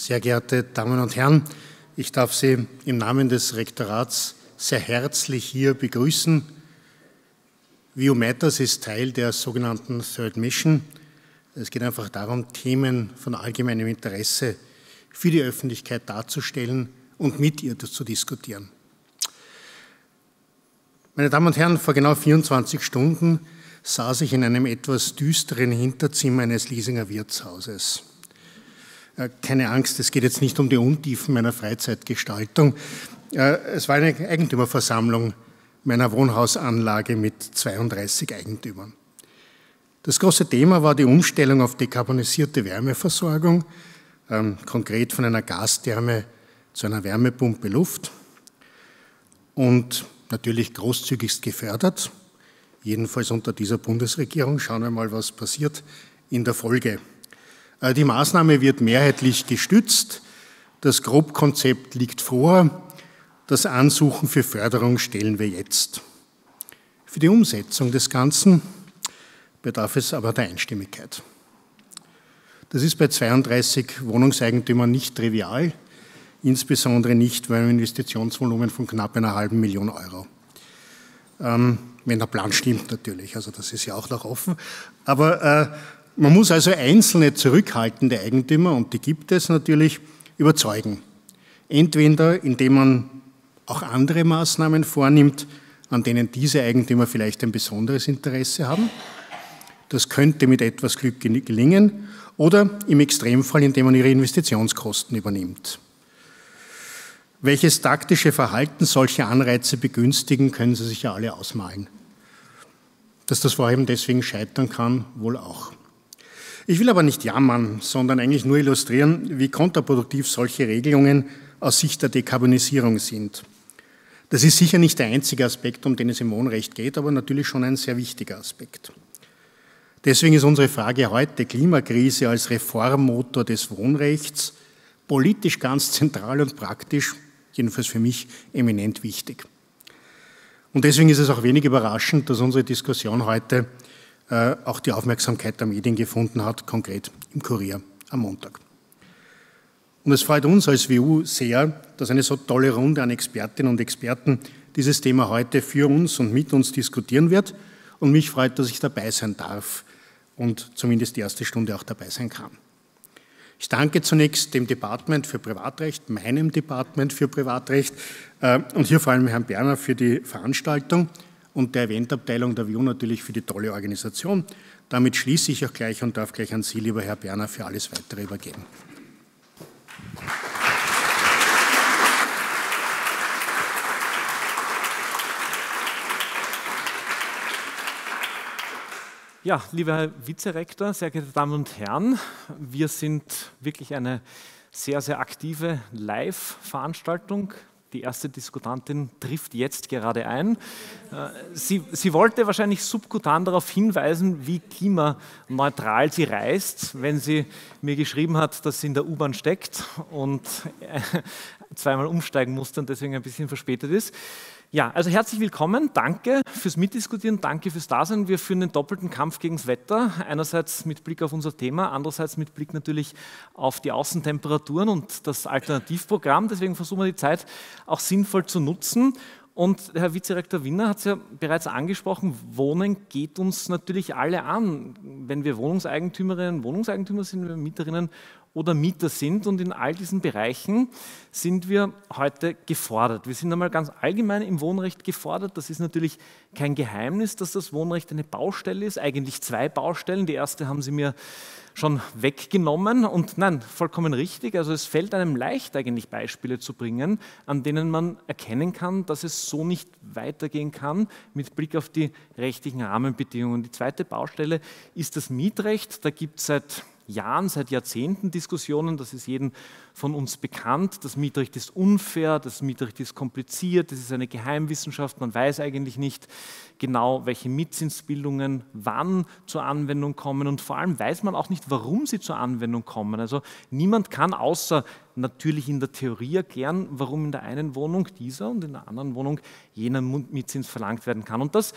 sehr geehrte Damen und Herren, ich darf Sie im Namen des Rektorats sehr herzlich hier begrüßen. Viomatters ist Teil der sogenannten Third Mission. Es geht einfach darum, Themen von allgemeinem Interesse für die Öffentlichkeit darzustellen und mit ihr zu diskutieren. Meine Damen und Herren, vor genau 24 Stunden saß ich in einem etwas düsteren Hinterzimmer eines Liesinger Wirtshauses. Äh, keine Angst, es geht jetzt nicht um die Untiefen meiner Freizeitgestaltung. Äh, es war eine Eigentümerversammlung meiner Wohnhausanlage mit 32 Eigentümern. Das große Thema war die Umstellung auf dekarbonisierte Wärmeversorgung, ähm, konkret von einer Gastherme zu einer Wärmepumpe Luft und natürlich großzügigst gefördert, jedenfalls unter dieser Bundesregierung. Schauen wir mal, was passiert in der Folge. Äh, die Maßnahme wird mehrheitlich gestützt. Das Grobkonzept liegt vor. Das Ansuchen für Förderung stellen wir jetzt. Für die Umsetzung des Ganzen bedarf es aber der Einstimmigkeit. Das ist bei 32 Wohnungseigentümern nicht trivial, insbesondere nicht bei einem Investitionsvolumen von knapp einer halben Million Euro. Ähm, wenn der Plan stimmt natürlich, also das ist ja auch noch offen. Aber äh, man muss also einzelne zurückhaltende Eigentümer, und die gibt es natürlich, überzeugen. Entweder indem man auch andere Maßnahmen vornimmt, an denen diese Eigentümer vielleicht ein besonderes Interesse haben. Das könnte mit etwas Glück gelingen. Oder im Extremfall, indem man ihre Investitionskosten übernimmt. Welches taktische Verhalten solche Anreize begünstigen, können Sie sich ja alle ausmalen. Dass das Vorhaben deswegen scheitern kann, wohl auch. Ich will aber nicht jammern, sondern eigentlich nur illustrieren, wie kontraproduktiv solche Regelungen aus Sicht der Dekarbonisierung sind. Das ist sicher nicht der einzige Aspekt, um den es im Wohnrecht geht, aber natürlich schon ein sehr wichtiger Aspekt. Deswegen ist unsere Frage heute Klimakrise als Reformmotor des Wohnrechts politisch ganz zentral und praktisch, jedenfalls für mich, eminent wichtig. Und deswegen ist es auch wenig überraschend, dass unsere Diskussion heute äh, auch die Aufmerksamkeit der Medien gefunden hat, konkret im Kurier am Montag. Und es freut uns als WU sehr, dass eine so tolle Runde an Expertinnen und Experten dieses Thema heute für uns und mit uns diskutieren wird. Und mich freut, dass ich dabei sein darf und zumindest die erste Stunde auch dabei sein kann. Ich danke zunächst dem Department für Privatrecht, meinem Department für Privatrecht äh, und hier vor allem Herrn Berner für die Veranstaltung und der Eventabteilung der WIU natürlich für die tolle Organisation. Damit schließe ich auch gleich und darf gleich an Sie, lieber Herr Berner, für alles Weitere übergeben. Ja, lieber Herr Vizerektor, sehr geehrte Damen und Herren, wir sind wirklich eine sehr, sehr aktive Live-Veranstaltung die erste Diskutantin trifft jetzt gerade ein. Äh, sie, sie, wollte wahrscheinlich subkutan darauf hinweisen, wie klimaneutral sie reist, wenn sie mir geschrieben hat, dass sie in der U-Bahn steckt und äh, zweimal umsteigen musste und deswegen ein bisschen verspätet ist. Ja, also herzlich willkommen. Danke fürs Mitdiskutieren, danke fürs Dasein. Wir führen den doppelten Kampf gegen das Wetter. Einerseits mit Blick auf unser Thema, andererseits mit Blick natürlich auf die Außentemperaturen und das Alternativprogramm. Deswegen versuchen wir die Zeit auch sinnvoll zu nutzen. Und Herr Vizerektor Winner hat es ja bereits angesprochen, Wohnen geht uns natürlich alle an. Wenn wir Wohnungseigentümerinnen, Wohnungseigentümer sind, wenn wir Mieterinnen oder Mieter sind. Und in all diesen Bereichen sind wir heute gefordert. Wir sind einmal ganz allgemein im Wohnrecht gefordert. Das ist natürlich kein Geheimnis, dass das Wohnrecht eine Baustelle ist. Eigentlich zwei Baustellen. Die erste haben Sie mir schon weggenommen. Und nein, vollkommen richtig. Also es fällt einem leicht, eigentlich Beispiele zu bringen, an denen man erkennen kann, dass es so nicht weitergehen kann mit Blick auf die rechtlichen Rahmenbedingungen. Die zweite Baustelle ist das Mietrecht. Da gibt es seit Jahren, seit Jahrzehnten Diskussionen, das ist jedem von uns bekannt. Das Mietrecht ist unfair, das Mietrecht ist kompliziert, das ist eine Geheimwissenschaft, man weiß eigentlich nicht genau, welche Mietzinsbildungen wann zur Anwendung kommen und vor allem weiß man auch nicht, warum sie zur Anwendung kommen. Also niemand kann außer natürlich in der Theorie erklären, warum in der einen Wohnung dieser und in der anderen Wohnung jener Mietzins verlangt werden kann. Und das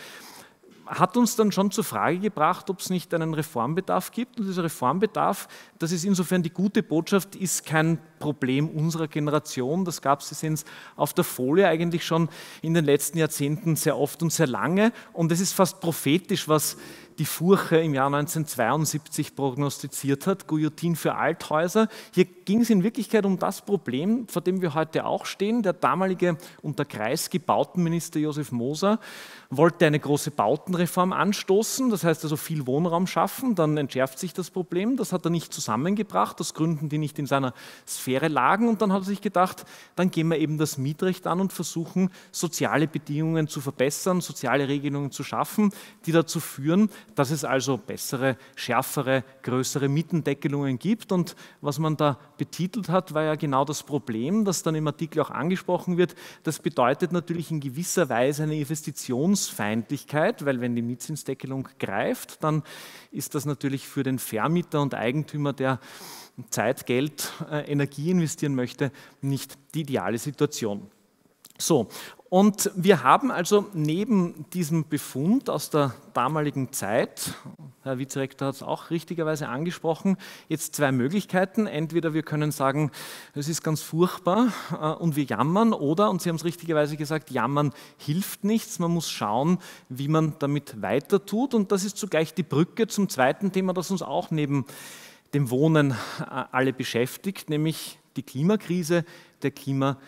hat uns dann schon zur Frage gebracht, ob es nicht einen Reformbedarf gibt. Und dieser Reformbedarf, das ist insofern die gute Botschaft, ist kein Problem unserer Generation. Das gab es, Sie sehen es auf der Folie eigentlich schon in den letzten Jahrzehnten sehr oft und sehr lange. Und es ist fast prophetisch, was die Furche im Jahr 1972 prognostiziert hat, Guillotine für Althäuser. Hier ging es in Wirklichkeit um das Problem, vor dem wir heute auch stehen. Der damalige unter Kreisky Bautenminister Josef Moser wollte eine große Bautenreform anstoßen, das heißt also viel Wohnraum schaffen, dann entschärft sich das Problem. Das hat er nicht zusammengebracht, aus Gründen, die nicht in seiner Sphäre lagen. Und dann hat er sich gedacht, dann gehen wir eben das Mietrecht an und versuchen, soziale Bedingungen zu verbessern, soziale Regelungen zu schaffen, die dazu führen, dass es also bessere, schärfere, größere Mietendeckelungen gibt. Und was man da betitelt hat, war ja genau das Problem, das dann im Artikel auch angesprochen wird. Das bedeutet natürlich in gewisser Weise eine Investitionsfeindlichkeit, weil wenn die Mietzinsdeckelung greift, dann ist das natürlich für den Vermieter und Eigentümer, der Zeit, Geld, äh, Energie investieren möchte, nicht die ideale Situation. So, und wir haben also neben diesem Befund aus der damaligen Zeit, Herr Vizerektor hat es auch richtigerweise angesprochen, jetzt zwei Möglichkeiten. Entweder wir können sagen, es ist ganz furchtbar äh, und wir jammern, oder, und Sie haben es richtigerweise gesagt, jammern hilft nichts, man muss schauen, wie man damit weiter tut. Und das ist zugleich die Brücke zum zweiten Thema, das uns auch neben dem Wohnen äh, alle beschäftigt, nämlich die Klimakrise, der Klimawandel.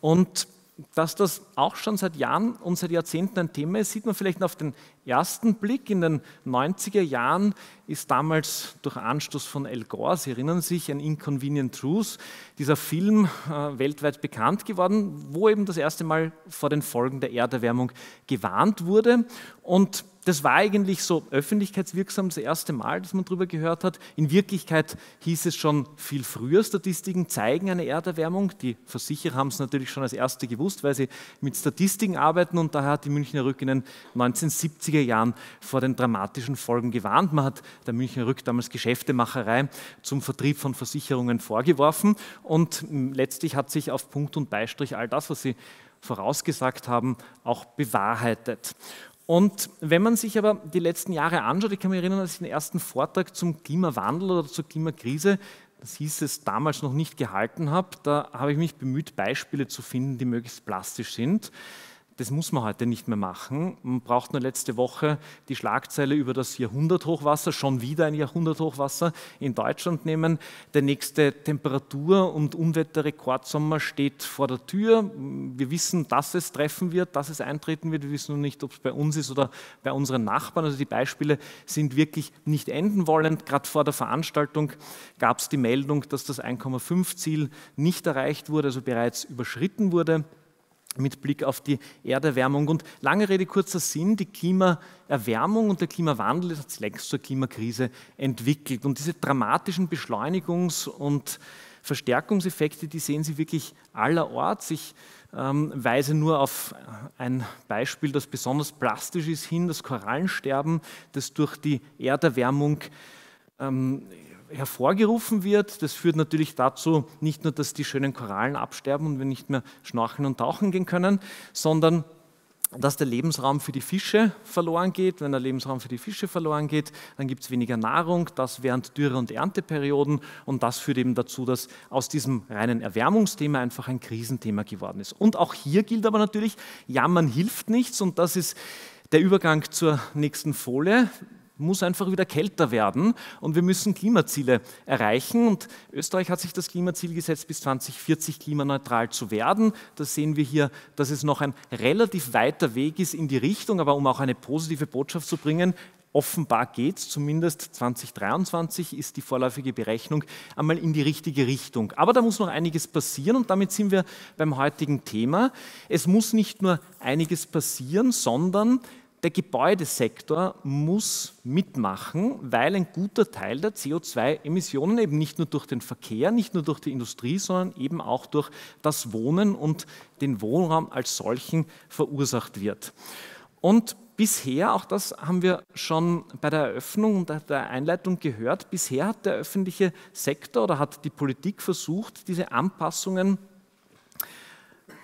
Und dass das auch schon seit Jahren und seit Jahrzehnten ein Thema ist, sieht man vielleicht auf den ersten Blick. In den 90er Jahren ist damals durch Anstoß von Al Gore, Sie erinnern sich, ein Inconvenient Truth, dieser Film äh, weltweit bekannt geworden, wo eben das erste Mal vor den Folgen der Erderwärmung gewarnt wurde. Und das war eigentlich so öffentlichkeitswirksam das erste Mal, dass man darüber gehört hat. In Wirklichkeit hieß es schon viel früher, Statistiken zeigen eine Erderwärmung. Die Versicherer haben es natürlich schon als erste gewusst, weil sie mit Statistiken arbeiten und daher hat die Münchner Rück in den 1970er Jahren vor den dramatischen Folgen gewarnt. Man hat der Münchner Rück damals Geschäftemacherei zum Vertrieb von Versicherungen vorgeworfen und letztlich hat sich auf Punkt und Beistrich all das, was sie vorausgesagt haben, auch bewahrheitet. Und wenn man sich aber die letzten Jahre anschaut, ich kann mich erinnern, dass ich den ersten Vortrag zum Klimawandel oder zur Klimakrise, das hieß es damals noch nicht gehalten habe, da habe ich mich bemüht, Beispiele zu finden, die möglichst plastisch sind. Das muss man heute nicht mehr machen. Man braucht nur letzte Woche die Schlagzeile über das Jahrhunderthochwasser, schon wieder ein Jahrhunderthochwasser in Deutschland nehmen. Der nächste Temperatur- und Unwetterrekordsommer steht vor der Tür. Wir wissen, dass es treffen wird, dass es eintreten wird. Wir wissen nur nicht, ob es bei uns ist oder bei unseren Nachbarn. Also die Beispiele sind wirklich nicht enden wollend. Gerade vor der Veranstaltung gab es die Meldung, dass das 1,5-Ziel nicht erreicht wurde, also bereits überschritten wurde mit Blick auf die Erderwärmung. Und lange Rede, kurzer Sinn, die Klimaerwärmung und der Klimawandel hat sich längst zur Klimakrise entwickelt. Und diese dramatischen Beschleunigungs- und Verstärkungseffekte, die sehen Sie wirklich allerorts. Ich ähm, weise nur auf ein Beispiel, das besonders plastisch ist, hin, das Korallensterben, das durch die Erderwärmung ähm, hervorgerufen wird. Das führt natürlich dazu, nicht nur, dass die schönen Korallen absterben und wir nicht mehr schnorcheln und tauchen gehen können, sondern dass der Lebensraum für die Fische verloren geht. Wenn der Lebensraum für die Fische verloren geht, dann gibt es weniger Nahrung, das während Dürre- und Ernteperioden und das führt eben dazu, dass aus diesem reinen Erwärmungsthema einfach ein Krisenthema geworden ist. Und auch hier gilt aber natürlich, jammern hilft nichts und das ist der Übergang zur nächsten Folie muss einfach wieder kälter werden und wir müssen Klimaziele erreichen. Und Österreich hat sich das Klimaziel gesetzt, bis 2040 klimaneutral zu werden. Da sehen wir hier, dass es noch ein relativ weiter Weg ist in die Richtung, aber um auch eine positive Botschaft zu bringen, offenbar geht es, zumindest 2023 ist die vorläufige Berechnung einmal in die richtige Richtung. Aber da muss noch einiges passieren und damit sind wir beim heutigen Thema. Es muss nicht nur einiges passieren, sondern der Gebäudesektor muss mitmachen, weil ein guter Teil der CO2-Emissionen eben nicht nur durch den Verkehr, nicht nur durch die Industrie, sondern eben auch durch das Wohnen und den Wohnraum als solchen verursacht wird. Und bisher, auch das haben wir schon bei der Eröffnung und der Einleitung gehört, bisher hat der öffentliche Sektor oder hat die Politik versucht, diese Anpassungen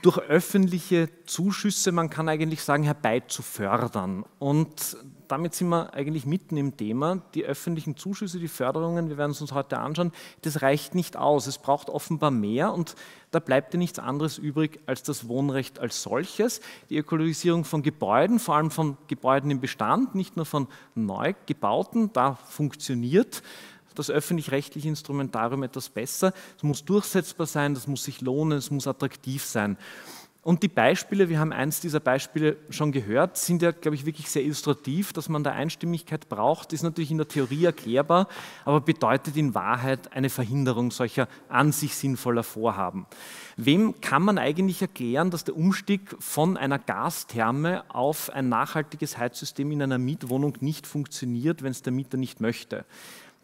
durch öffentliche Zuschüsse, man kann eigentlich sagen, herbeizufördern. Und damit sind wir eigentlich mitten im Thema. Die öffentlichen Zuschüsse, die Förderungen, wir werden es uns heute anschauen, das reicht nicht aus. Es braucht offenbar mehr und da bleibt ja nichts anderes übrig als das Wohnrecht als solches. Die Ökologisierung von Gebäuden, vor allem von Gebäuden im Bestand, nicht nur von neu gebauten, da funktioniert das öffentlich-rechtliche Instrumentarium etwas besser. Es muss durchsetzbar sein, das muss sich lohnen, es muss attraktiv sein. Und die Beispiele, wir haben eins dieser Beispiele schon gehört, sind ja, glaube ich, wirklich sehr illustrativ, dass man da Einstimmigkeit braucht, ist natürlich in der Theorie erklärbar, aber bedeutet in Wahrheit eine Verhinderung solcher an sich sinnvoller Vorhaben. Wem kann man eigentlich erklären, dass der Umstieg von einer Gastherme auf ein nachhaltiges Heizsystem in einer Mietwohnung nicht funktioniert, wenn es der Mieter nicht möchte?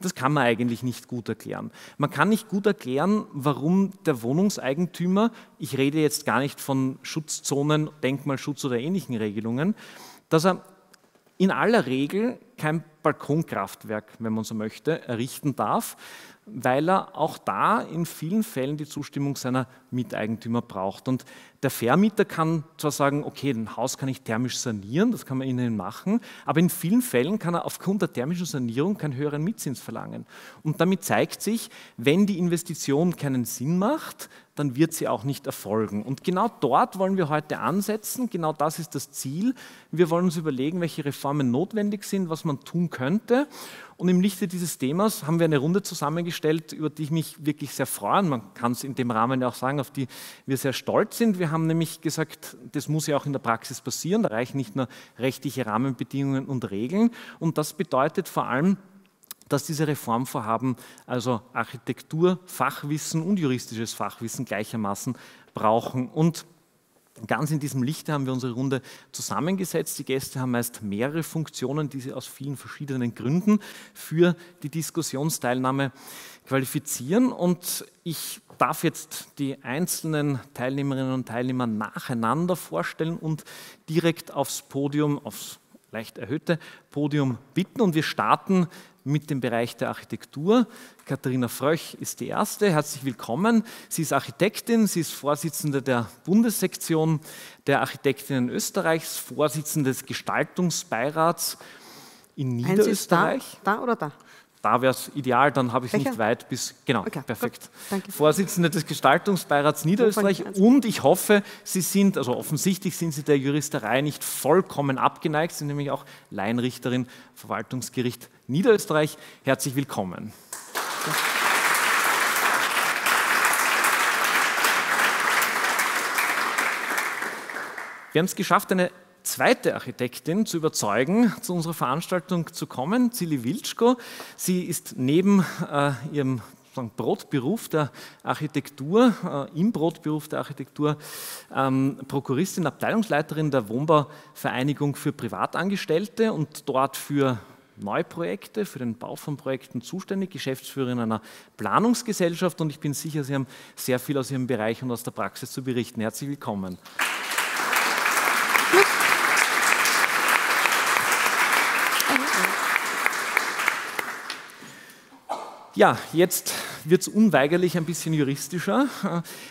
Das kann man eigentlich nicht gut erklären. Man kann nicht gut erklären, warum der Wohnungseigentümer, ich rede jetzt gar nicht von Schutzzonen, Denkmalschutz oder ähnlichen Regelungen, dass er in aller Regel kein Balkonkraftwerk, wenn man so möchte, errichten darf, weil er auch da in vielen Fällen die Zustimmung seiner Miteigentümer braucht. Und der Vermieter kann zwar sagen, okay, ein Haus kann ich thermisch sanieren, das kann man ihnen machen, aber in vielen Fällen kann er aufgrund der thermischen Sanierung keinen höheren Mietzins verlangen. Und damit zeigt sich, wenn die Investition keinen Sinn macht, dann wird sie auch nicht erfolgen. Und genau dort wollen wir heute ansetzen, genau das ist das Ziel. Wir wollen uns überlegen, welche Reformen notwendig sind, was man tun könnte. Und im Lichte dieses Themas haben wir eine Runde zusammengestellt, über die ich mich wirklich sehr freue. Man kann es in dem Rahmen ja auch sagen, auf die wir sehr stolz sind. Wir haben nämlich gesagt, das muss ja auch in der Praxis passieren. Da reichen nicht nur rechtliche Rahmenbedingungen und Regeln. Und das bedeutet vor allem, dass diese Reformvorhaben also Architektur, Fachwissen und juristisches Fachwissen gleichermaßen brauchen. Und Ganz in diesem Lichte haben wir unsere Runde zusammengesetzt. Die Gäste haben meist mehrere Funktionen, die sie aus vielen verschiedenen Gründen für die Diskussionsteilnahme qualifizieren. Und ich darf jetzt die einzelnen Teilnehmerinnen und Teilnehmer nacheinander vorstellen und direkt aufs Podium, aufs leicht erhöhte Podium bitten. Und wir starten mit dem Bereich der Architektur. Katharina Fröch ist die erste. Herzlich willkommen. Sie ist Architektin, sie ist Vorsitzende der Bundessektion der Architektinnen Österreichs, Vorsitzende des Gestaltungsbeirats in Niederösterreich. Da, da oder da? Da wäre es ideal, dann habe ich es nicht weit bis. Genau, okay, perfekt. Vorsitzende des Gestaltungsbeirats Niederösterreich und ich hoffe, Sie sind, also offensichtlich sind Sie der Juristerei nicht vollkommen abgeneigt, Sie sind nämlich auch Laienrichterin Verwaltungsgericht Niederösterreich. Herzlich willkommen. Wir haben es geschafft, eine zweite Architektin zu überzeugen, zu unserer Veranstaltung zu kommen, Zili Wilczko. Sie ist neben äh, ihrem Brotberuf der Architektur, äh, im Brotberuf der Architektur, ähm, Prokuristin, Abteilungsleiterin der Wohnbauvereinigung für Privatangestellte und dort für Neuprojekte, für den Bau von Projekten zuständig, Geschäftsführerin einer Planungsgesellschaft und ich bin sicher, Sie haben sehr viel aus Ihrem Bereich und aus der Praxis zu berichten. Herzlich willkommen. Ja, jetzt wird es unweigerlich ein bisschen juristischer.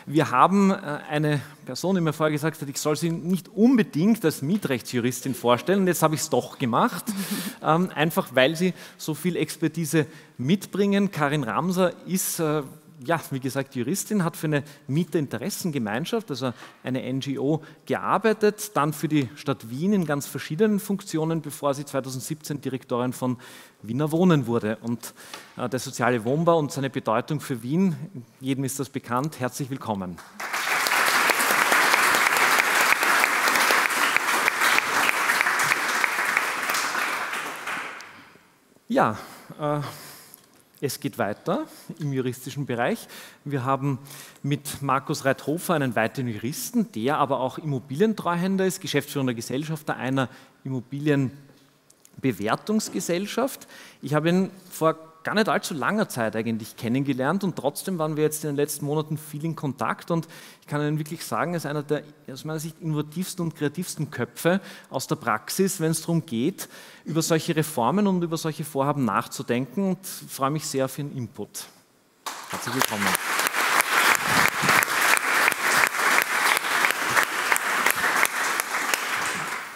Wir haben äh, eine Person, die mir vorher gesagt hat, ich soll sie nicht unbedingt als Mietrechtsjuristin vorstellen. Und jetzt habe ich es doch gemacht, ähm, einfach weil sie so viel Expertise mitbringen. Karin Ramser ist äh, ja, wie gesagt, Juristin, hat für eine Mieterinteressengemeinschaft, also eine NGO, gearbeitet, dann für die Stadt Wien in ganz verschiedenen Funktionen, bevor sie 2017 Direktorin von Wiener Wohnen wurde. Und äh, der soziale Wohnbau und seine Bedeutung für Wien, jedem ist das bekannt. Herzlich willkommen. Ja, äh, es geht weiter im juristischen Bereich. Wir haben mit Markus Reithofer einen weiteren Juristen, der aber auch Immobilientreuhänder ist, geschäftsführender Gesellschafter einer Immobilienbewertungsgesellschaft. Ich habe ihn vor gar nicht allzu langer Zeit eigentlich kennengelernt und trotzdem waren wir jetzt in den letzten Monaten viel in Kontakt und ich kann Ihnen wirklich sagen, er ist einer der aus meiner Sicht innovativsten und kreativsten Köpfe aus der Praxis, wenn es darum geht, über solche Reformen und über solche Vorhaben nachzudenken und freue mich sehr auf Ihren Input. Herzlich willkommen.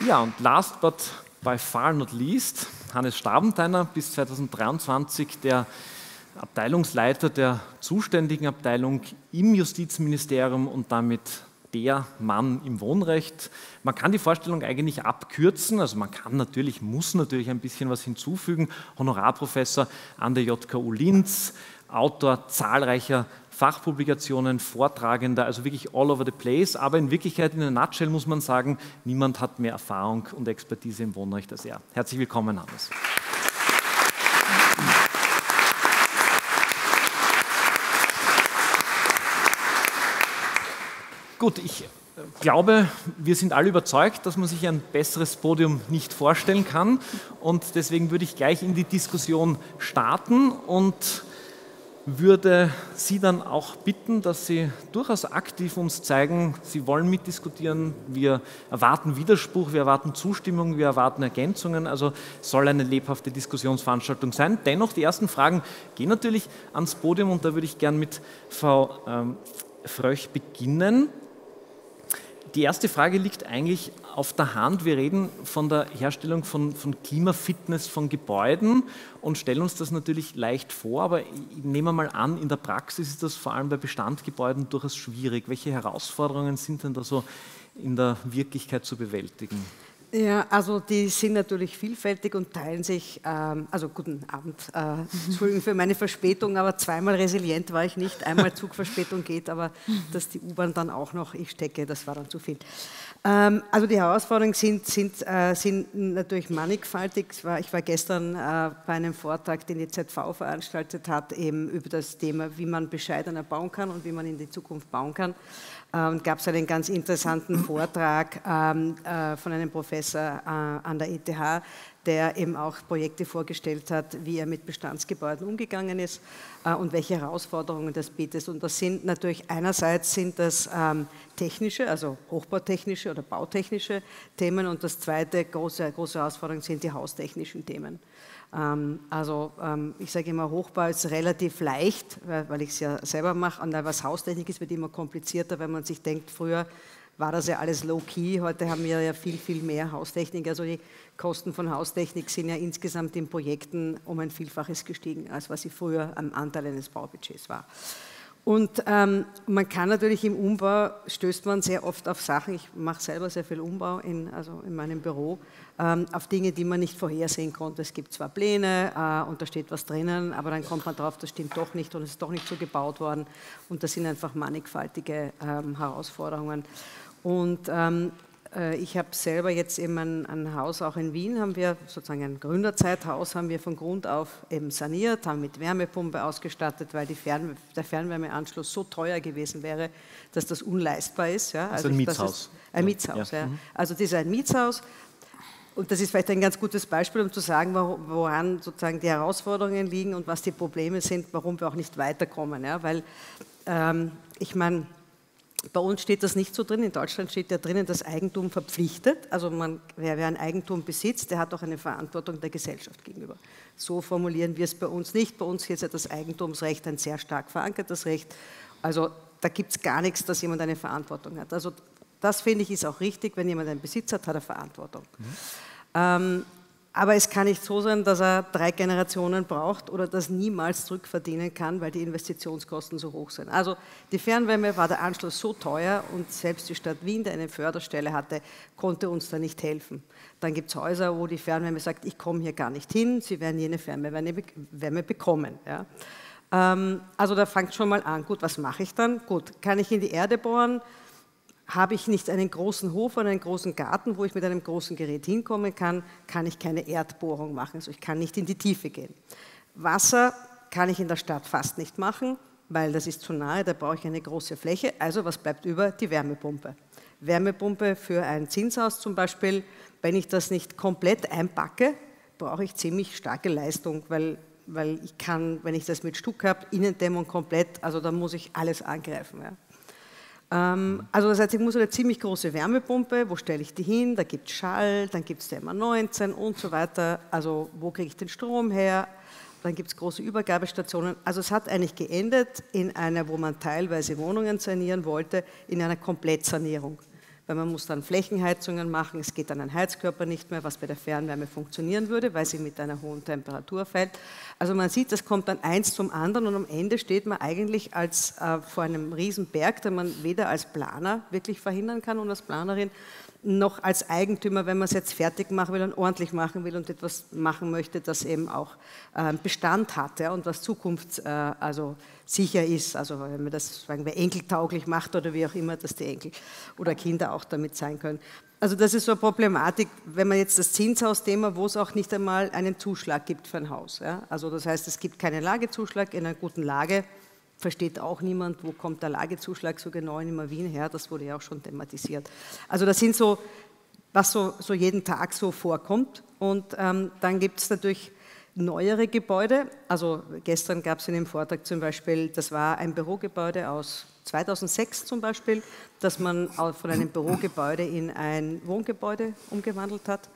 Ja, und last but by far not least, Hannes Stabenteiner, bis 2023 der Abteilungsleiter der zuständigen Abteilung im Justizministerium und damit der Mann im Wohnrecht. Man kann die Vorstellung eigentlich abkürzen, also man kann natürlich, muss natürlich ein bisschen was hinzufügen. Honorarprofessor an der JKU Linz, Autor zahlreicher Fachpublikationen, Vortragender, also wirklich all over the place. Aber in Wirklichkeit, in einer Nutshell muss man sagen, niemand hat mehr Erfahrung und Expertise im Wohnrecht als er. Herzlich willkommen, Hannes. Gut, ich glaube, wir sind alle überzeugt, dass man sich ein besseres Podium nicht vorstellen kann. Und deswegen würde ich gleich in die Diskussion starten und würde Sie dann auch bitten, dass Sie durchaus aktiv uns zeigen, Sie wollen mitdiskutieren, wir erwarten Widerspruch, wir erwarten Zustimmung, wir erwarten Ergänzungen, also soll eine lebhafte Diskussionsveranstaltung sein. Dennoch, die ersten Fragen gehen natürlich ans Podium und da würde ich gern mit Frau ähm, Fröch beginnen. Die erste Frage liegt eigentlich auf der Hand. Wir reden von der Herstellung von, von Klimafitness von Gebäuden und stellen uns das natürlich leicht vor, aber ich nehme mal an, in der Praxis ist das vor allem bei Bestandgebäuden durchaus schwierig. Welche Herausforderungen sind denn da so in der Wirklichkeit zu bewältigen? Ja, also die sind natürlich vielfältig und teilen sich, ähm, also guten Abend, äh, Entschuldigung für meine Verspätung, aber zweimal resilient war ich nicht. Einmal Zugverspätung geht, aber dass die U-Bahn dann auch noch ich stecke, das war dann zu viel. Ähm, also die Herausforderungen sind, sind, äh, sind natürlich mannigfaltig. Ich war, ich war gestern äh, bei einem Vortrag, den die ZV veranstaltet hat, eben über das Thema, wie man bescheidener bauen kann und wie man in die Zukunft bauen kann und gab es einen ganz interessanten Vortrag ähm, äh, von einem Professor äh, an der ETH, der eben auch Projekte vorgestellt hat, wie er mit Bestandsgebäuden umgegangen ist äh, und welche Herausforderungen das bietet. Und das sind natürlich einerseits sind das ähm, technische, also hochbautechnische oder bautechnische Themen und das zweite große, große Herausforderung sind die haustechnischen Themen. Ähm, also ähm, ich sage immer, Hochbau ist relativ leicht, weil ich es ja selber mache. Und was Haustechnik ist, wird immer komplizierter, wenn man sich denkt, früher war das ja alles low-key. Heute haben wir ja viel, viel mehr Haustechnik. Also die Kosten von Haustechnik sind ja insgesamt in Projekten um ein Vielfaches gestiegen, als was sie früher am Anteil eines Baubudgets war. Und ähm, man kann natürlich im Umbau, stößt man sehr oft auf Sachen, ich mache selber sehr viel Umbau in, also in meinem Büro, ähm, auf Dinge, die man nicht vorhersehen konnte. Es gibt zwar Pläne äh, und da steht was drinnen, aber dann kommt man drauf, das stimmt doch nicht und es ist doch nicht so gebaut worden. Und das sind einfach mannigfaltige ähm, Herausforderungen. Und ähm, äh, ich habe selber jetzt eben ein, ein, Haus auch in Wien, haben wir sozusagen ein Gründerzeithaus, haben wir von Grund auf eben saniert, haben mit Wärmepumpe ausgestattet, weil Fern, der Fernwärmeanschluss so teuer gewesen wäre, dass das unleistbar ist. Ja. Also, also ein Mietshaus. Ein Mietshaus, ja. ja. Mhm. Also das ist ein Mietshaus. Und das ist vielleicht ein ganz gutes Beispiel, um zu sagen, woran sozusagen die Herausforderungen liegen und was die Probleme sind, warum wir auch nicht weiterkommen. Ja. Weil ähm, ich meine, bei uns steht das nicht so drin. In Deutschland steht ja drinnen, dass Eigentum verpflichtet. Also man, wer, wer ein Eigentum besitzt, der hat auch eine Verantwortung der Gesellschaft gegenüber. So formulieren wir es bei uns nicht. Bei uns ist ja das Eigentumsrecht ein sehr stark verankertes Recht. Also da gibt es gar nichts, dass jemand eine Verantwortung hat. Also das finde ich ist auch richtig. Wenn jemand einen Besitz hat, hat er Verantwortung. Mhm. Ähm, aber es kann nicht so sein, dass er drei Generationen braucht oder das niemals zurückverdienen kann, weil die Investitionskosten so hoch sind. Also die Fernwärme war der Anschluss so teuer und selbst die Stadt Wien, die eine Förderstelle hatte, konnte uns da nicht helfen. Dann gibt es Häuser, wo die Fernwärme sagt, ich komme hier gar nicht hin, sie werden jene Fernwärme bekommen. Ja. Ähm, also da fängt schon mal an, gut, was mache ich dann? Gut, kann ich in die Erde bohren? Habe ich nicht einen großen Hof oder einen großen Garten, wo ich mit einem großen Gerät hinkommen kann, kann ich keine Erdbohrung machen. Also ich kann nicht in die Tiefe gehen. Wasser kann ich in der Stadt fast nicht machen, weil das ist zu nahe, da brauche ich eine große Fläche. Also was bleibt über? Die Wärmepumpe. Wärmepumpe für ein Zinshaus zum Beispiel, wenn ich das nicht komplett einpacke, brauche ich ziemlich starke Leistung, weil, weil ich kann, wenn ich das mit Stuck habe, Innendämmung komplett, also da muss ich alles angreifen. Ja. Ähm, also das heißt, ich muss eine ziemlich große Wärmepumpe, wo stelle ich die hin, da gibt es Schall, dann gibt es die MA19 und so weiter, also wo kriege ich den Strom her, dann gibt es große Übergabestationen. Also es hat eigentlich geendet in einer, wo man teilweise Wohnungen sanieren wollte, in einer Komplettsanierung. weil man muss dann Flächenheizungen machen, es geht dann ein Heizkörper nicht mehr, was bei der Fernwärme funktionieren würde, weil sie mit einer hohen Temperatur fällt. Also man sieht, das kommt dann eins zum anderen und am Ende steht man eigentlich als, äh, vor einem Riesenberg, den man weder als Planer wirklich verhindern kann und als Planerin noch als Eigentümer, wenn man es jetzt fertig machen will und ordentlich machen will und etwas machen möchte, das eben auch äh, Bestand hat ja, und was zukunfts, äh, also sicher ist, also wenn man das sagen wir, enkeltauglich macht oder wie auch immer, dass die Enkel oder Kinder auch damit sein können. Also das ist so eine Problematik, wenn man jetzt das Zinshausthema, wo es auch nicht einmal einen Zuschlag gibt für ein Haus. Ja? Also das heißt, es gibt keinen Lagezuschlag in einer guten Lage, versteht auch niemand, wo kommt der Lagezuschlag so genau in Wien her, das wurde ja auch schon thematisiert. Also das sind so, was so, so jeden Tag so vorkommt und ähm, dann gibt es natürlich neuere Gebäude. Also gestern gab es in dem Vortrag zum Beispiel, das war ein Bürogebäude aus 2006 zum Beispiel, dass man von einem Bürogebäude in ein Wohngebäude umgewandelt hat.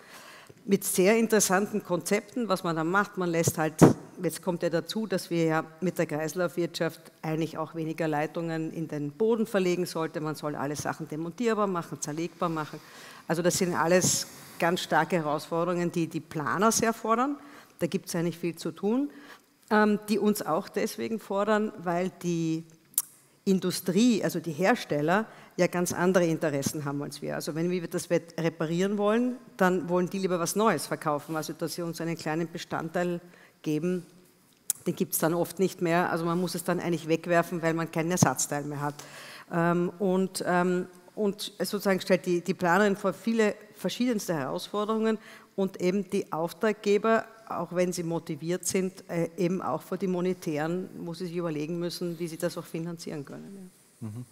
Mit sehr interessanten Konzepten, was man da macht. Man lässt halt, jetzt kommt ja dazu, dass wir ja mit der Kreislaufwirtschaft eigentlich auch weniger Leitungen in den Boden verlegen sollten. Man soll alle Sachen demontierbar machen, zerlegbar machen. Also das sind alles ganz starke Herausforderungen, die die Planer sehr fordern. Da gibt es eigentlich viel zu tun, ähm, die uns auch deswegen fordern, weil die Industrie, also die Hersteller, ja ganz andere Interessen haben als wir. Also wenn wir das reparieren wollen, dann wollen die lieber was Neues verkaufen, also dass sie uns einen kleinen Bestandteil geben, den gibt es dann oft nicht mehr. Also man muss es dann eigentlich wegwerfen, weil man keinen Ersatzteil mehr hat. Ähm, und, ähm, und sozusagen stellt die, die Planerin vor viele verschiedenste Herausforderungen und eben die Auftraggeber auch wenn sie motiviert sind, äh, eben auch vor die monetären, wo sie sich überlegen müssen, wie sie das auch finanzieren können. Mhm.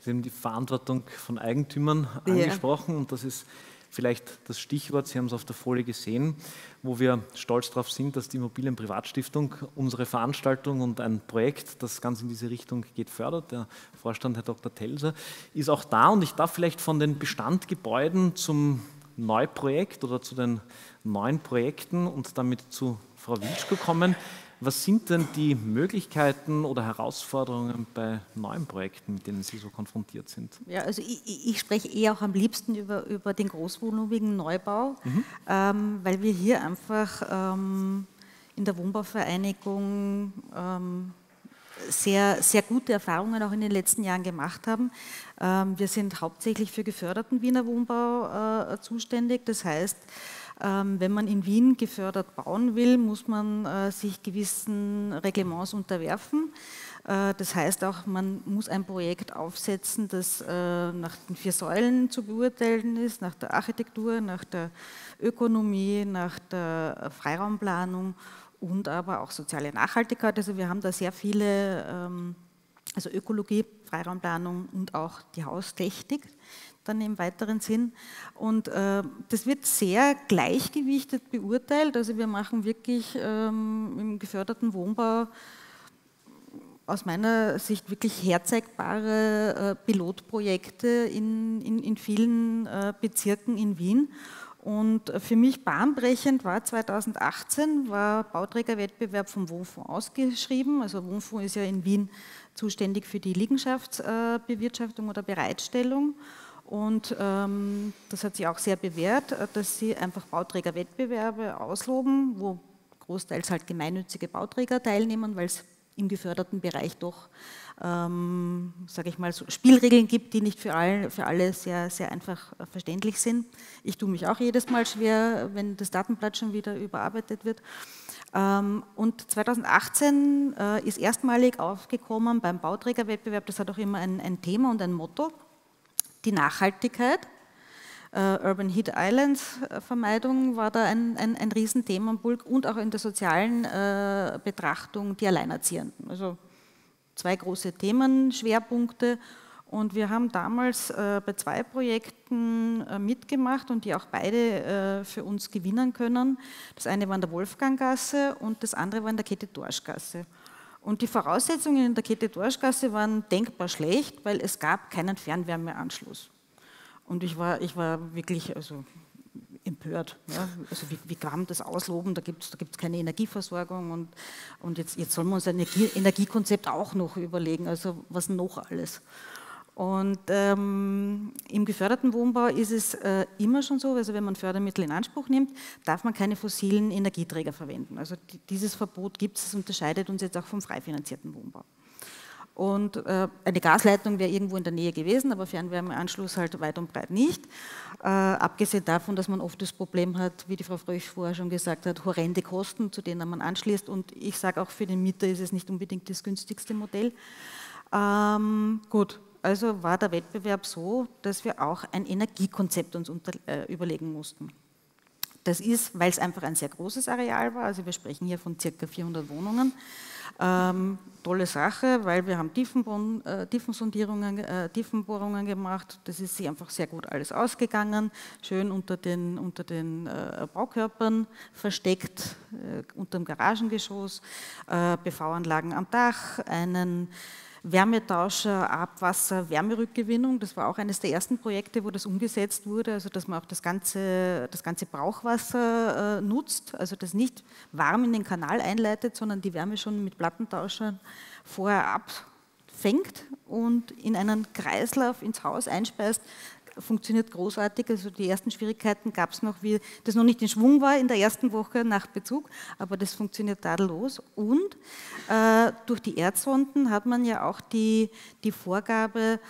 Sie haben die Verantwortung von Eigentümern angesprochen ja. und das ist vielleicht das Stichwort, Sie haben es auf der Folie gesehen, wo wir stolz darauf sind, dass die Immobilienprivatstiftung unsere Veranstaltung und ein Projekt, das ganz in diese Richtung geht, fördert. Der Vorstand, Herr Dr. Telser, ist auch da und ich darf vielleicht von den Bestandgebäuden zum Neuprojekt oder zu den neuen Projekten und damit zu Frau Wilschko kommen. Was sind denn die Möglichkeiten oder Herausforderungen bei neuen Projekten, mit denen Sie so konfrontiert sind? Ja, also ich, ich spreche eher auch am liebsten über, über den großvolumigen Neubau, mhm. ähm, weil wir hier einfach ähm, in der Wohnbauvereinigung ähm, sehr, sehr gute Erfahrungen auch in den letzten Jahren gemacht haben. Ähm, wir sind hauptsächlich für geförderten Wiener Wohnbau äh, zuständig. Das heißt, ähm, wenn man in Wien gefördert bauen will, muss man äh, sich gewissen Reglements unterwerfen. Äh, das heißt auch, man muss ein Projekt aufsetzen, das nach den vier Säulen zu beurteilen ist, nach der Architektur, nach der Ökonomie, nach der Freiraumplanung und aber auch soziale Nachhaltigkeit. Also wir haben da sehr viele, ähm, also Ökologie, Freiraumplanung und auch die Haustechnik dann im weiteren Sinn. Und äh, das wird sehr gleichgewichtet beurteilt. Also wir machen wirklich ähm, im geförderten Wohnbau aus meiner Sicht wirklich herzeigbare äh, Pilotprojekte in, in, in vielen äh, Bezirken in Wien. Und für mich bahnbrechend war 2018, war Bauträgerwettbewerb vom Wohnfonds ausgeschrieben. Also Wohnfonds ist ja in Wien zuständig für die Liegenschaftsbewirtschaftung oder Bereitstellung. Und ähm, das hat sich auch sehr bewährt, äh, dass sie einfach Bauträgerwettbewerbe ausloben, wo großteils halt gemeinnützige Bauträger teilnehmen, weil es im geförderten Bereich doch, ähm, sage ich mal, so Spielregeln gibt, die nicht für alle, für alle sehr, sehr einfach äh, verständlich sind. Ich tue mich auch jedes Mal schwer, wenn das Datenblatt schon wieder überarbeitet wird. Ähm, und 2018 äh, ist erstmalig aufgekommen beim Bauträgerwettbewerb, das hat auch immer ein, ein Thema und ein Motto, die Nachhaltigkeit. Uh, Urban Heat Islands äh, Vermeidung war da ein, ein, ein Riesenthema und auch in der sozialen äh, Betrachtung die Alleinerziehenden. Also zwei große Themenschwerpunkte und wir haben damals äh, bei zwei Projekten äh, mitgemacht und die auch beide äh, für uns gewinnen können. Das eine war in der Wolfganggasse und das andere war in der Kette Dorschgasse. Und die Voraussetzungen in der Kette Dorschgasse waren denkbar schlecht, weil es gab keinen Fernwärmeanschluss. Und ich war, ich war wirklich also, empört. Ja? Also wie, wie man das ausloben? Da gibt es da gibt's keine Energieversorgung und, und jetzt, jetzt sollen wir uns ein Energie, Energiekonzept auch noch überlegen, also was noch alles. Und ähm, im geförderten Wohnbau ist es äh, immer schon so, also wenn man Fördermittel in Anspruch nimmt, darf man keine fossilen Energieträger verwenden. Also die, dieses Verbot gibt es, es unterscheidet uns jetzt auch vom frei finanzierten Wohnbau. Und äh, eine Gasleitung wäre irgendwo in der Nähe gewesen, aber Fernwärmeanschluss halt weit und breit nicht. Äh, abgesehen davon, dass man oft das Problem hat, wie die Frau Frösch vorher schon gesagt hat, horrende Kosten, zu denen man anschließt. Und ich sage auch, für den Mieter ist es nicht unbedingt das günstigste Modell. Ähm, gut, also war der Wettbewerb so, dass wir auch ein Energiekonzept uns unter, äh, überlegen mussten. Das ist, weil es einfach ein sehr großes Areal war, also wir sprechen hier von circa 400 Wohnungen. Ähm, tolle Sache, weil wir haben Tiefenbohren, äh, Tiefensondierungen, äh, Tiefenbohrungen gemacht. Das ist sich einfach sehr gut alles ausgegangen, schön unter den, unter den äh, Baukörpern versteckt, äh, unter dem Garagengeschoss, äh, BV-Anlagen am Dach, einen Wärmetauscher, Abwasser, Wärmerückgewinnung. Das war auch eines der ersten Projekte, wo das umgesetzt wurde, also dass man auch das ganze, das ganze Brauchwasser äh, nutzt, also das nicht warm in den Kanal einleitet, sondern die Wärme schon mit Plattentauschern vorher abfängt und in einen Kreislauf ins Haus einspeist, funktioniert großartig. Also die ersten Schwierigkeiten gab es noch, wie das noch nicht in Schwung war in der ersten Woche nach Bezug, aber das funktioniert tadellos. Und äh, durch die Erdsonden hat man ja auch die, die Vorgabe,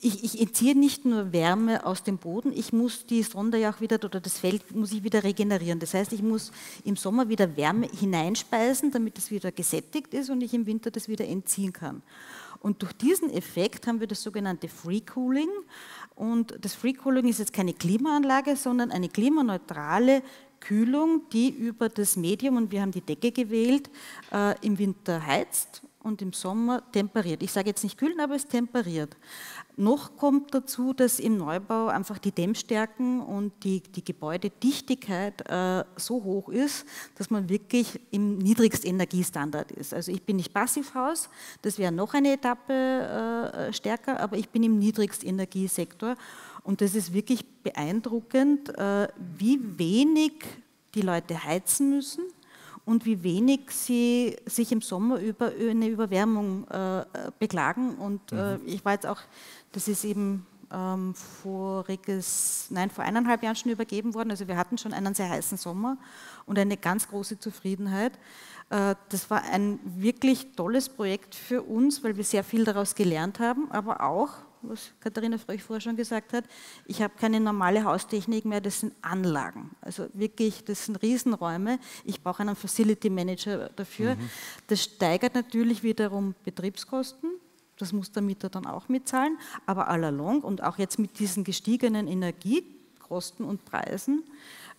ich, ich, entziehe nicht nur Wärme aus dem Boden, ich muss die Sonde ja auch wieder, oder das Feld muss ich wieder regenerieren. Das heißt, ich muss im Sommer wieder Wärme hineinspeisen, damit es wieder gesättigt ist und ich im Winter das wieder entziehen kann. Und durch diesen Effekt haben wir das sogenannte Free Cooling. Und das Free Cooling ist jetzt keine Klimaanlage, sondern eine klimaneutrale Kühlung, die über das Medium, und wir haben die Decke gewählt, äh, im Winter heizt und im Sommer temperiert. Ich sage jetzt nicht kühlen, aber es temperiert. Noch kommt dazu, dass im Neubau einfach die Dämmstärken und die, die Gebäudedichtigkeit äh, so hoch ist, dass man wirklich im Niedrigstenergiestandard ist. Also ich bin nicht Passivhaus, das wäre noch eine Etappe äh, stärker, aber ich bin im Niedrigstenergiesektor und das ist wirklich beeindruckend, äh, wie wenig die Leute heizen müssen und wie wenig sie sich im Sommer über eine Überwärmung äh, beklagen. Und äh, mhm. ich war jetzt auch das ist eben ähm, voriges, nein, vor eineinhalb Jahren schon übergeben worden. Also wir hatten schon einen sehr heißen Sommer und eine ganz große Zufriedenheit. Äh, das war ein wirklich tolles Projekt für uns, weil wir sehr viel daraus gelernt haben, aber auch, was Katharina Fröch vorher schon gesagt hat, ich habe keine normale Haustechnik mehr, das sind Anlagen. Also wirklich, das sind Riesenräume. Ich brauche einen Facility Manager dafür. Mhm. Das steigert natürlich wiederum Betriebskosten das muss der Mieter dann auch mitzahlen. Aber allalong und auch jetzt mit diesen gestiegenen Energiekosten und Preisen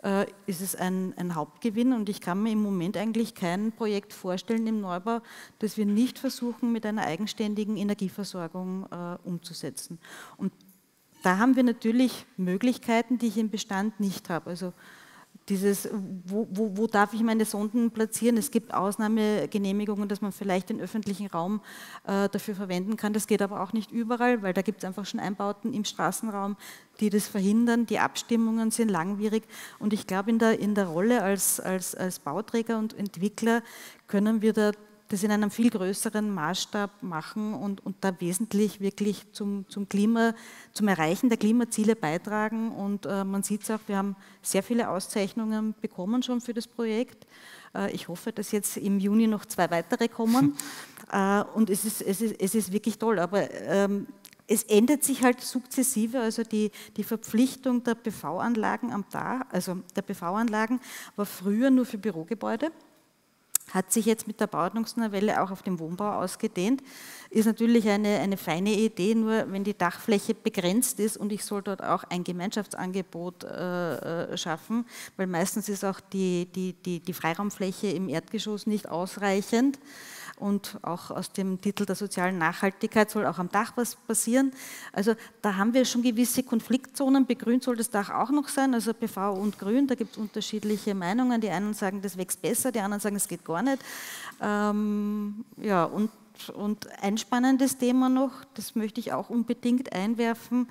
äh, ist es ein, ein, Hauptgewinn. Und ich kann mir im Moment eigentlich kein Projekt vorstellen im Neubau, das wir nicht versuchen, mit einer eigenständigen Energieversorgung äh, umzusetzen. Und da haben wir natürlich Möglichkeiten, die ich im Bestand nicht habe. Also dieses, wo, wo, wo, darf ich meine Sonden platzieren? Es gibt Ausnahmegenehmigungen, dass man vielleicht den öffentlichen Raum äh, dafür verwenden kann. Das geht aber auch nicht überall, weil da gibt es einfach schon Einbauten im Straßenraum, die das verhindern. Die Abstimmungen sind langwierig. Und ich glaube, in der, in der Rolle als, als, als Bauträger und Entwickler können wir da das in einem viel größeren Maßstab machen und, und da wesentlich wirklich zum, zum, Klima, zum Erreichen der Klimaziele beitragen. Und äh, man sieht es auch, wir haben sehr viele Auszeichnungen bekommen schon für das Projekt. Äh, ich hoffe, dass jetzt im Juni noch zwei weitere kommen. äh, und es ist, es, ist, es ist wirklich toll. Aber ähm, es ändert sich halt sukzessive, also die, die Verpflichtung der PV-Anlagen am Dach, also der PV-Anlagen war früher nur für Bürogebäude hat sich jetzt mit der Bauordnungsnovelle auch auf den Wohnbau ausgedehnt. Ist natürlich eine, eine feine Idee, nur wenn die Dachfläche begrenzt ist und ich soll dort auch ein Gemeinschaftsangebot äh, äh schaffen, weil meistens ist auch die, die, die, die Freiraumfläche im Erdgeschoss nicht ausreichend und auch aus dem Titel der sozialen Nachhaltigkeit soll auch am Dach was passieren. Also da haben wir schon gewisse Konfliktzonen. Begrünt soll das Dach auch noch sein, also PV und Grün, da gibt es unterschiedliche Meinungen. Die einen sagen, das wächst besser, die anderen sagen, es geht gar nicht. Ähm, ja, und, und ein spannendes Thema noch, das möchte ich auch unbedingt einwerfen.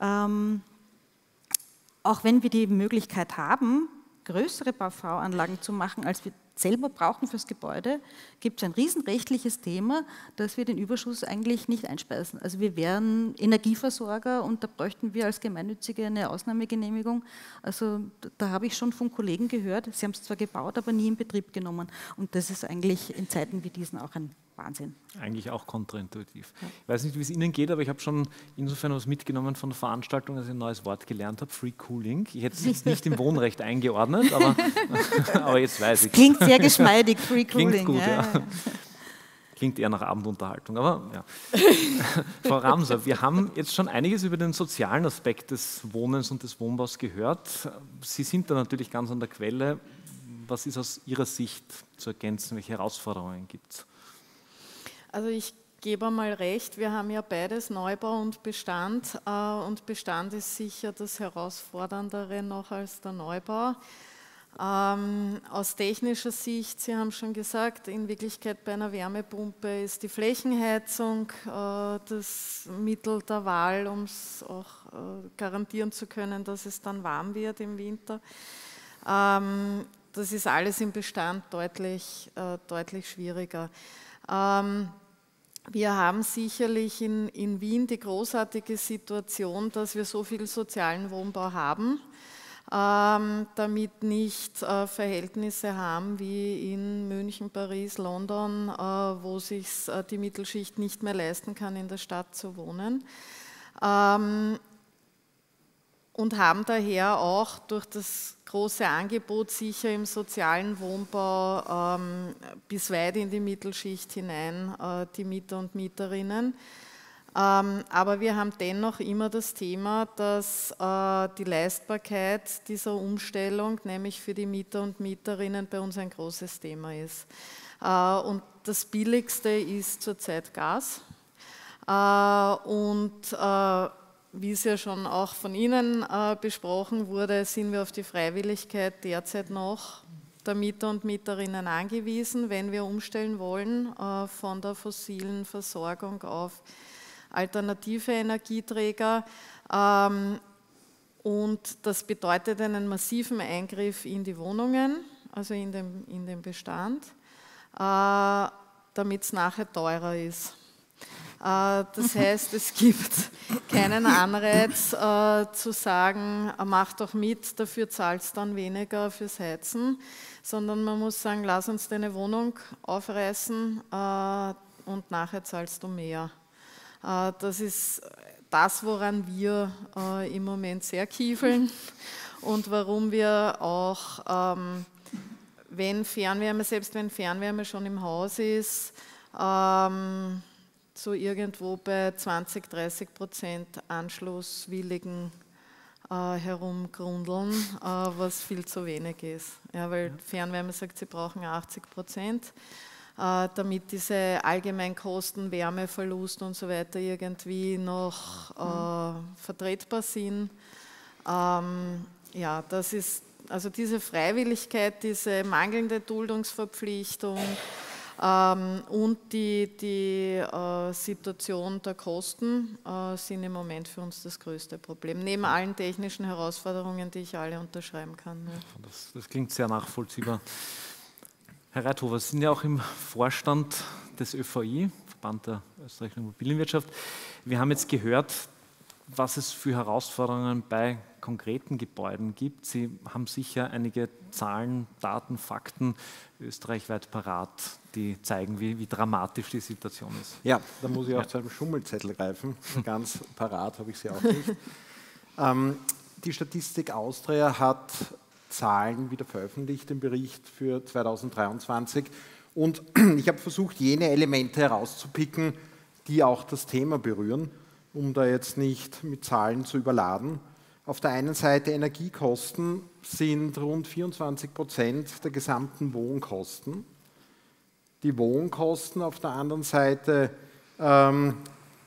Ähm, auch wenn wir die Möglichkeit haben, größere PV-Anlagen zu machen, als wir selber brauchen fürs Gebäude, gibt es ein riesenrechtliches Thema, dass wir den Überschuss eigentlich nicht einspeisen. Also wir wären Energieversorger und da bräuchten wir als Gemeinnützige eine Ausnahmegenehmigung. Also da habe ich schon von Kollegen gehört, sie haben es zwar gebaut, aber nie in Betrieb genommen. Und das ist eigentlich in Zeiten wie diesen auch ein Wahnsinn. Eigentlich auch kontraintuitiv. Ja. Ich weiß nicht, wie es Ihnen geht, aber ich habe schon insofern was mitgenommen von der Veranstaltung, dass ich ein neues Wort gelernt habe, Free Cooling. Ich hätte es jetzt nicht im Wohnrecht eingeordnet, aber, aber jetzt weiß ich. Klingt sehr geschmeidig, Free Cooling. Klingt gut, ja. Klingt eher nach Abendunterhaltung, aber ja. Frau Ramser, wir haben jetzt schon einiges über den sozialen Aspekt des Wohnens und des Wohnbaus gehört. Sie sind da natürlich ganz an der Quelle. Was ist aus Ihrer Sicht zu ergänzen? Welche Herausforderungen gibt es? Also ich gebe mal recht, wir haben ja beides Neubau und Bestand äh, und Bestand ist sicher das Herausforderndere noch als der Neubau. Ähm, aus technischer Sicht, Sie haben schon gesagt, in Wirklichkeit bei einer Wärmepumpe ist die Flächenheizung äh, das Mittel der Wahl, um es auch äh, garantieren zu können, dass es dann warm wird im Winter. Ähm, das ist alles im Bestand deutlich, äh, deutlich schwieriger. Ähm, wir haben sicherlich in, in Wien die großartige Situation, dass wir so viel sozialen Wohnbau haben, damit nicht äh, Verhältnisse haben wie in München, Paris, London, äh, wo sich äh, die Mittelschicht nicht mehr leisten kann, in der Stadt zu wohnen. Ähm, und haben daher auch durch das große Angebot sicher im sozialen Wohnbau ähm, bis weit in die Mittelschicht hinein die Mieter und Mieterinnen. Ähm, aber wir haben dennoch immer das Thema, dass äh, die Leistbarkeit dieser Umstellung, nämlich für die Mieter und Mieterinnen, bei uns ein großes Thema ist. Äh, und das Billigste ist zurzeit Gas. Äh, und wie es ja schon auch von Ihnen besprochen wurde, sind wir auf die Freiwilligkeit derzeit noch der Mieter und Mieterinnen angewiesen, wenn wir umstellen wollen von der fossilen Versorgung auf alternative Energieträger. Ähm, und das bedeutet einen massiven Eingriff in die Wohnungen, also in den, in den Bestand, äh, damit es nachher teurer ist. Äh, das heißt, es gibt keinen Anreiz äh, zu sagen, mach doch mit, dafür zahlst dann weniger fürs Heizen, sondern man muss sagen, lass uns deine Wohnung aufreißen äh, und nachher zahlst du mehr. Das ist das, woran wir im Moment sehr kiefeln und warum wir auch, ähm, wenn Fernwärme, selbst wenn Fernwärme schon im Haus ist, ähm, so irgendwo bei 20, 30 Prozent Anschlusswilligen äh, herumgrundeln, äh, was viel zu wenig ist. Ja, weil Fernwärme sagt, sie brauchen 80 Prozent, äh, damit diese Allgemeinkosten, Wärmeverlust und so weiter irgendwie noch äh, vertretbar sind. Ähm, ja, das ist also diese Freiwilligkeit, diese mangelnde Duldungsverpflichtung, ähm, und die, die äh, Situation der Kosten äh, sind im Moment für uns das größte Problem, neben allen technischen Herausforderungen, die ich alle unterschreiben kann. Ja. Das, das, klingt sehr nachvollziehbar. Herr Reithofer, Sie sind ja auch im Vorstand des ÖVI, Verband der österreichischen Immobilienwirtschaft. Wir haben jetzt gehört, was es für Herausforderungen bei konkreten Gebäuden gibt. Sie haben sicher einige Zahlen, Daten, Fakten österreichweit parat, die zeigen, wie, wie dramatisch die Situation ist. Ja, da muss ich auch ja. zu einem Schummelzettel greifen. Ganz parat habe ich sie auch nicht. ähm, die Statistik Austria hat Zahlen wieder veröffentlicht im Bericht für 2023 und ich habe versucht, jene Elemente herauszupicken, die auch das Thema berühren um da jetzt nicht mit Zahlen zu überladen. Auf der einen Seite Energiekosten sind rund 24 Prozent der gesamten Wohnkosten. Die Wohnkosten auf der anderen Seite ähm,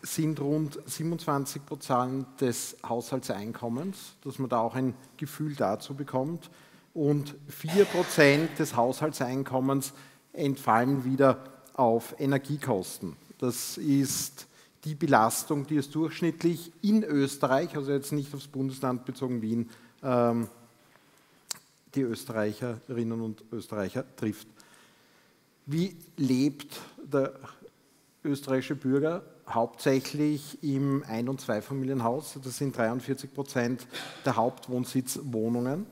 sind rund 27 Prozent des Haushaltseinkommens, dass man da auch ein Gefühl dazu bekommt. Und 4 Prozent des Haushaltseinkommens entfallen wieder auf Energiekosten. Das ist die Belastung, die es durchschnittlich in Österreich, also jetzt nicht aufs Bundesland bezogen Wien, ähm, die Österreicherinnen und Österreicher trifft. Wie lebt der österreichische Bürger? Hauptsächlich im Ein- und Zweifamilienhaus. Das sind 43 Prozent der Hauptwohnsitzwohnungen.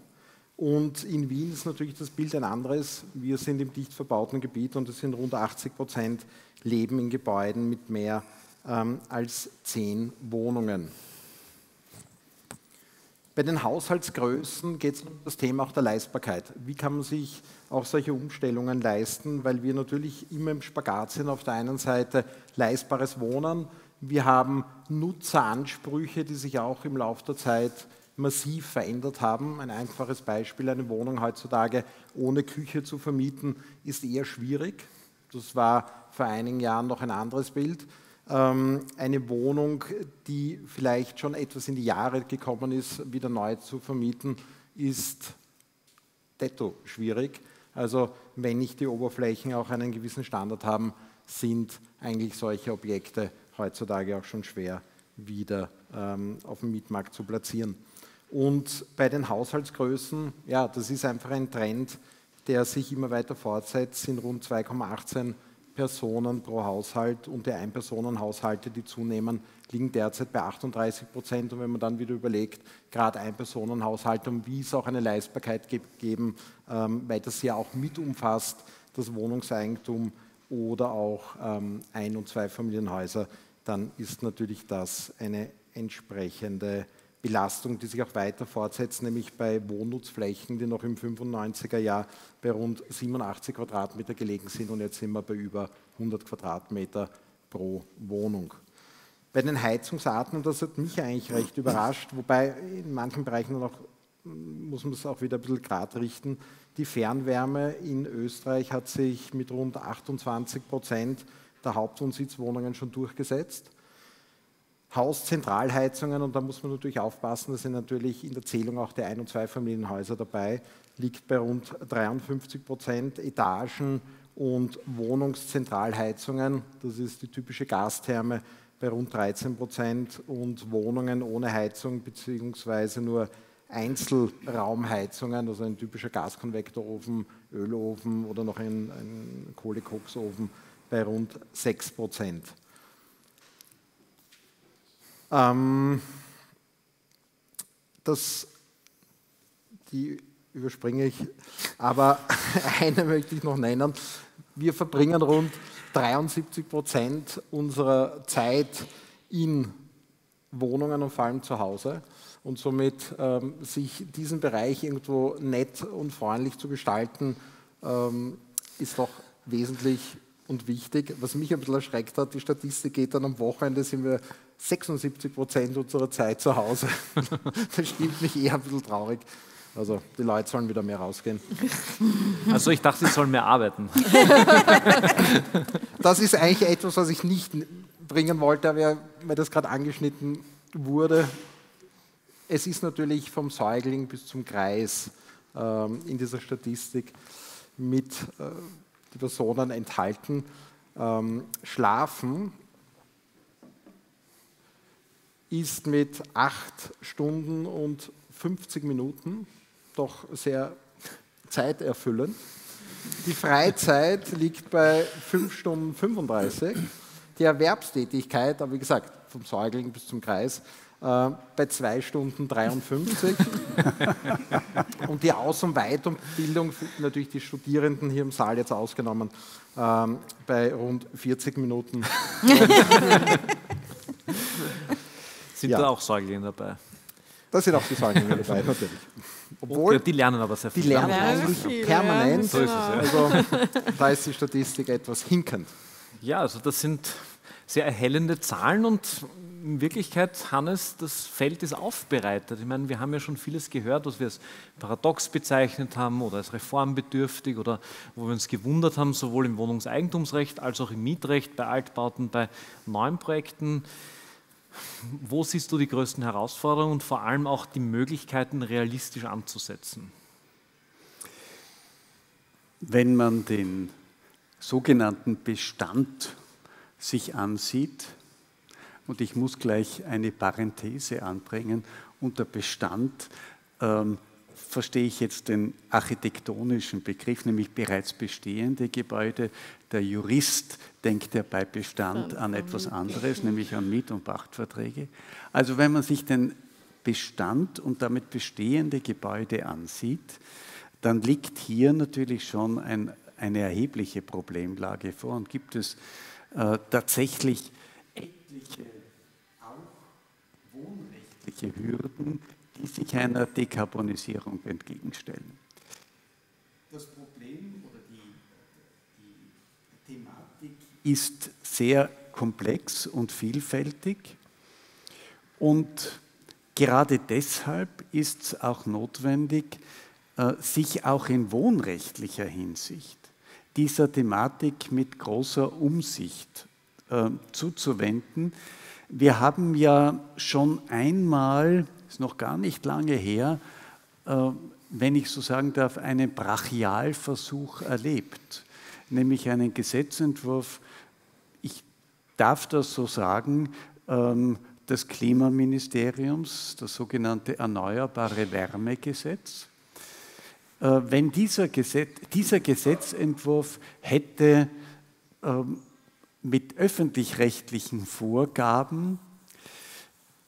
Und in Wien ist natürlich das Bild ein anderes. Wir sind im dicht verbauten Gebiet und es sind rund 80 Prozent leben in Gebäuden mit mehr ähm, als zehn Wohnungen. Bei den Haushaltsgrößen geht es um das Thema auch der Leistbarkeit. Wie kann man sich auch solche Umstellungen leisten? Weil wir natürlich immer im Spagat sind. Auf der einen Seite leistbares Wohnen. Wir haben Nutzeransprüche, die sich auch im Laufe der Zeit massiv verändert haben. Ein einfaches Beispiel, eine Wohnung heutzutage ohne Küche zu vermieten, ist eher schwierig. Das war vor einigen Jahren noch ein anderes Bild. Ähm, eine Wohnung, die vielleicht schon etwas in die Jahre gekommen ist, wieder neu zu vermieten, ist detto schwierig. Also wenn nicht die Oberflächen auch einen gewissen Standard haben, sind eigentlich solche Objekte heutzutage auch schon schwer wieder ähm, auf dem Mietmarkt zu platzieren. Und bei den Haushaltsgrößen, ja, das ist einfach ein Trend, der sich immer weiter fortsetzt, sind rund 2,18 Personen pro Haushalt und die Einpersonenhaushalte, die zunehmen, liegen derzeit bei 38 Prozent. Und wenn man dann wieder überlegt, gerade Einpersonenhaushalte, um wie es auch eine Leistbarkeit geben, ähm, weil das ja auch mit umfasst, das Wohnungseigentum oder auch ähm, Ein- und Zweifamilienhäuser, dann ist natürlich das eine entsprechende Belastung, die sich auch weiter fortsetzt, nämlich bei Wohnnutzflächen, die noch im 95er Jahr bei rund 87 Quadratmeter gelegen sind und jetzt sind wir bei über 100 Quadratmeter pro Wohnung. Bei den Heizungsarten, und das hat mich eigentlich recht überrascht, wobei in manchen Bereichen noch muss man es auch wieder ein bisschen gerade richten. Die Fernwärme in Österreich hat sich mit rund 28 Prozent der Hauptwohnsitzwohnungen schon durchgesetzt. Hauszentralheizungen, und da muss man natürlich aufpassen, da sind natürlich in der Zählung auch die Ein- und Zweifamilienhäuser dabei, liegt bei rund 53 Prozent Etagen und Wohnungszentralheizungen, das ist die typische Gastherme, bei rund 13 Prozent und Wohnungen ohne Heizung beziehungsweise nur Einzelraumheizungen, also ein typischer Gaskonvektorofen, Ölofen oder noch ein, ein Kohlekochsofen bei rund 6 Prozent. Ähm, das, die überspringe ich, aber eine möchte ich noch nennen. Wir verbringen rund 73 Prozent unserer Zeit in Wohnungen und vor allem zu Hause. Und somit ähm, sich diesen Bereich irgendwo nett und freundlich zu gestalten, ähm, ist doch wesentlich und wichtig. Was mich ein bisschen erschreckt hat, die Statistik geht dann am Wochenende, sind wir 76 Prozent unserer Zeit zu Hause. das stimmt mich eher ein bisschen traurig. Also die Leute sollen wieder mehr rausgehen. Also ich dachte, sie sollen mehr arbeiten. Das ist eigentlich etwas, was ich nicht bringen wollte, aber weil das gerade angeschnitten wurde. Es ist natürlich vom Säugling bis zum Kreis ähm, in dieser Statistik mit äh, die Personen enthalten. Ähm, Schlafen ist mit acht Stunden und 50 Minuten doch sehr zeiterfüllend. Die Freizeit liegt bei 5 Stunden 35. Die Erwerbstätigkeit, aber wie gesagt, vom Säugling bis zum Kreis, äh, bei 2 Stunden 53. und die Aus- und Weiterbildung, natürlich die Studierenden hier im Saal jetzt ausgenommen, ähm, bei rund 40 Minuten. Sind ja. da auch Säuglinge dabei? Da sind auch die Säuglinge dabei, natürlich. Obwohl, okay, die lernen aber sehr viel. Die lernen eigentlich permanent. So ist es, ja. Also da ist die Statistik etwas hinkend. Ja, also das sind sehr erhellende Zahlen und in Wirklichkeit, Hannes, das Feld ist aufbereitet. Ich meine, wir haben ja schon vieles gehört, was wir als paradox bezeichnet haben oder als reformbedürftig oder wo wir uns gewundert haben, sowohl im Wohnungseigentumsrecht als auch im Mietrecht, bei Altbauten, bei neuen Projekten. Wo siehst du die größten Herausforderungen und vor allem auch die Möglichkeiten, realistisch anzusetzen? Wenn man den sogenannten Bestand sich ansieht, und ich muss gleich eine Parenthese anbringen, unter Bestand ähm, verstehe ich jetzt den architektonischen Begriff, nämlich bereits bestehende Gebäude. Der Jurist denkt ja bei Bestand an etwas anderes, nämlich an Miet- und Pachtverträge. Also wenn man sich den Bestand und damit bestehende Gebäude ansieht, dann liegt hier natürlich schon ein, eine erhebliche Problemlage vor und gibt es äh, tatsächlich etliche auch wohnrechtliche Hürden, die sich einer Dekarbonisierung entgegenstellen. Das Problem oder die, die Thematik ist sehr komplex und vielfältig und gerade deshalb ist es auch notwendig, äh, sich auch in wohnrechtlicher Hinsicht dieser Thematik mit großer Umsicht äh, zuzuwenden. Wir haben ja schon einmal ist noch gar nicht lange her, äh, wenn ich so sagen darf, einen Brachialversuch erlebt, nämlich einen Gesetzentwurf, ich darf das so sagen, ähm, des Klimaministeriums, das sogenannte Erneuerbare Wärmegesetz. Äh, wenn dieser, Gesetz, dieser Gesetzentwurf hätte ähm, mit öffentlich-rechtlichen Vorgaben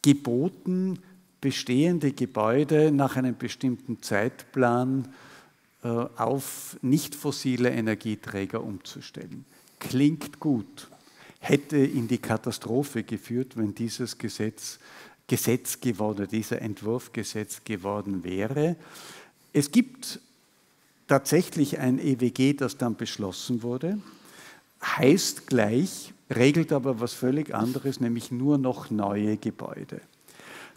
geboten, bestehende Gebäude nach einem bestimmten Zeitplan äh, auf nicht fossile Energieträger umzustellen. Klingt gut, hätte in die Katastrophe geführt, wenn dieses Gesetz Gesetz geworden, dieser Entwurf Gesetz geworden wäre. Es gibt tatsächlich ein EWG, das dann beschlossen wurde, heißt gleich, regelt aber was völlig anderes, nämlich nur noch neue Gebäude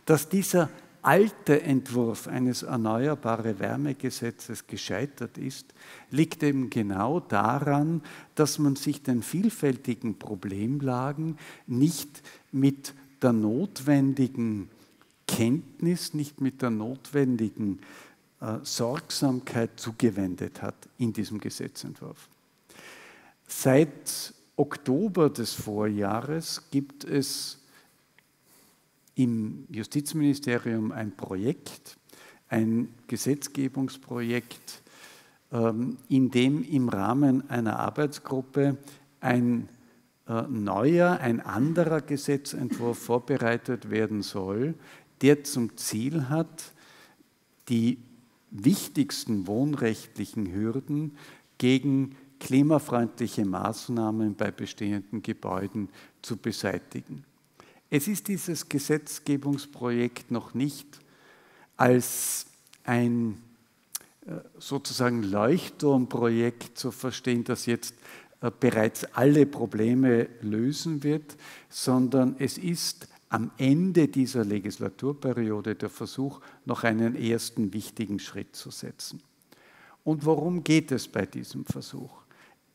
dass dieser alte Entwurf eines Erneuerbare Wärmegesetzes gescheitert ist, liegt eben genau daran, dass man sich den vielfältigen Problemlagen nicht mit der notwendigen Kenntnis, nicht mit der notwendigen äh, Sorgsamkeit zugewendet hat in diesem Gesetzentwurf. Seit Oktober des Vorjahres gibt es im Justizministerium ein Projekt, ein Gesetzgebungsprojekt, ähm, in dem im Rahmen einer Arbeitsgruppe ein äh, neuer, ein anderer Gesetzentwurf vorbereitet werden soll, der zum Ziel hat, die wichtigsten wohnrechtlichen Hürden gegen klimafreundliche Maßnahmen bei bestehenden Gebäuden zu beseitigen. Es ist dieses Gesetzgebungsprojekt noch nicht als ein äh, sozusagen Leuchtturmprojekt zu verstehen, das jetzt äh, bereits alle Probleme lösen wird, sondern es ist am Ende dieser Legislaturperiode der Versuch, noch einen ersten wichtigen Schritt zu setzen. Und worum geht es bei diesem Versuch?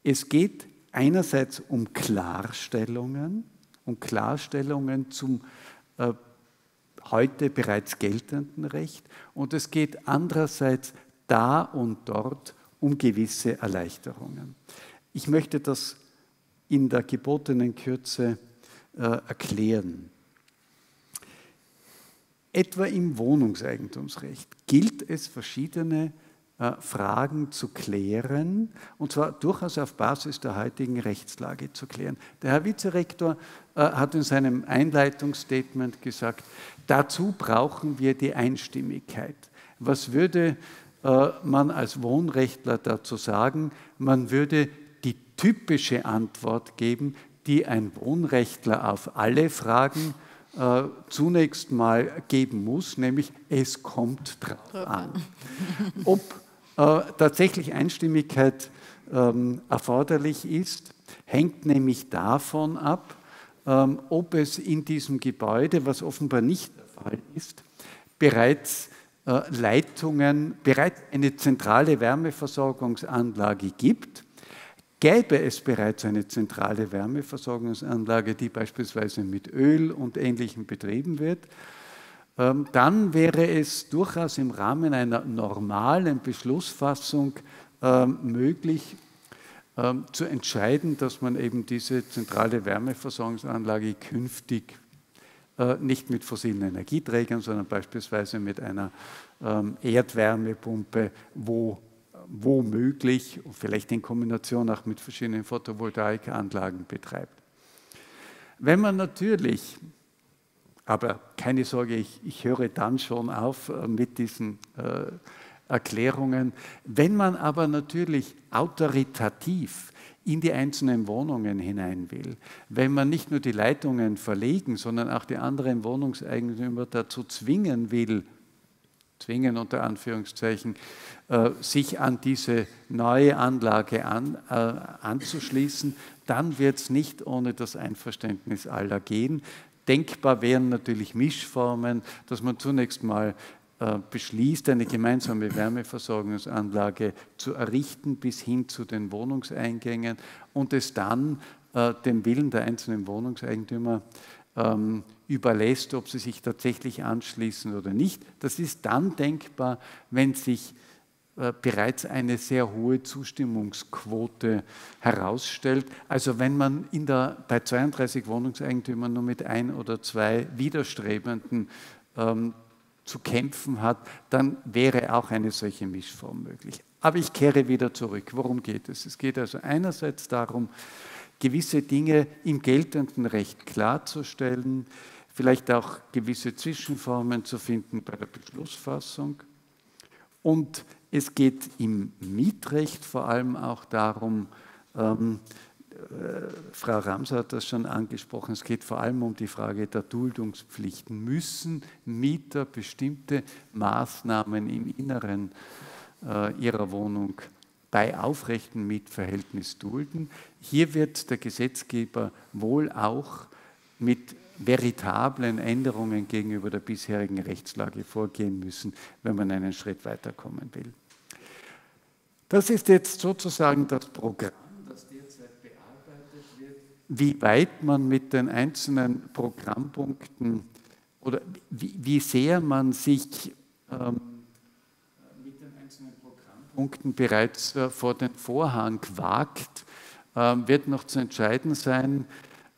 Es geht einerseits um Klarstellungen, und Klarstellungen zum äh, heute bereits geltenden Recht. Und es geht andererseits da und dort um gewisse Erleichterungen. Ich möchte das in der gebotenen Kürze äh, erklären. Etwa im Wohnungseigentumsrecht gilt es, verschiedene Fragen zu klären, und zwar durchaus auf Basis der heutigen Rechtslage zu klären. Der Herr Vizerektor äh, hat in seinem Einleitungsstatement gesagt, dazu brauchen wir die Einstimmigkeit. Was würde äh, man als Wohnrechtler dazu sagen? Man würde die typische Antwort geben, die ein Wohnrechtler auf alle Fragen äh, zunächst mal geben muss, nämlich es kommt drauf an. Ob äh, tatsächlich Einstimmigkeit ähm, erforderlich ist, hängt nämlich davon ab, ähm, ob es in diesem Gebäude, was offenbar nicht der Fall ist, bereits äh, Leitungen, bereits eine zentrale Wärmeversorgungsanlage gibt. Gäbe es bereits eine zentrale Wärmeversorgungsanlage, die beispielsweise mit Öl und Ähnlichem betrieben wird, dann wäre es durchaus im Rahmen einer normalen Beschlussfassung ähm, möglich, ähm, zu entscheiden, dass man eben diese zentrale Wärmeversorgungsanlage künftig äh, nicht mit fossilen Energieträgern, sondern beispielsweise mit einer ähm, Erdwärmepumpe, wo womöglich, vielleicht in Kombination auch mit verschiedenen Photovoltaikanlagen betreibt. Wenn man natürlich, aber keine Sorge, ich, ich höre dann schon auf äh, mit diesen äh, Erklärungen, wenn man aber natürlich autoritativ in die einzelnen Wohnungen hinein will, wenn man nicht nur die Leitungen verlegen, sondern auch die anderen Wohnungseigentümer dazu zwingen will, zwingen unter Anführungszeichen, äh, sich an diese neue Anlage an, äh, anzuschließen, dann wird es nicht ohne das Einverständnis aller gehen. Denkbar wären natürlich Mischformen, dass man zunächst mal äh, beschließt, eine gemeinsame Wärmeversorgungsanlage zu errichten bis hin zu den Wohnungseingängen und es dann äh, dem Willen der einzelnen Wohnungseigentümer ähm, überlässt, ob sie sich tatsächlich anschließen oder nicht. Das ist dann denkbar, wenn sich bereits eine sehr hohe Zustimmungsquote herausstellt. Also wenn man in der, bei 32 Wohnungseigentümern nur mit ein oder zwei Widerstrebenden ähm, zu kämpfen hat, dann wäre auch eine solche Mischform möglich. Aber ich kehre wieder zurück. Worum geht es? Es geht also einerseits darum, gewisse Dinge im geltenden Recht klarzustellen, vielleicht auch gewisse Zwischenformen zu finden bei der Beschlussfassung. Und es geht im Mietrecht vor allem auch darum, ähm, äh, Frau Rams hat das schon angesprochen, es geht vor allem um die Frage der Duldungspflichten. Müssen Mieter bestimmte Maßnahmen im Inneren äh, ihrer Wohnung bei aufrechtem Mietverhältnis dulden? Hier wird der Gesetzgeber wohl auch mit veritablen Änderungen gegenüber der bisherigen Rechtslage vorgehen müssen, wenn man einen Schritt weiterkommen will. Das ist jetzt sozusagen das Programm wie weit man mit den einzelnen Programmpunkten oder wie, wie sehr man sich ähm, mit den einzelnen Programmpunkten bereits äh, vor den Vorhang wagt, ähm, wird noch zu entscheiden sein.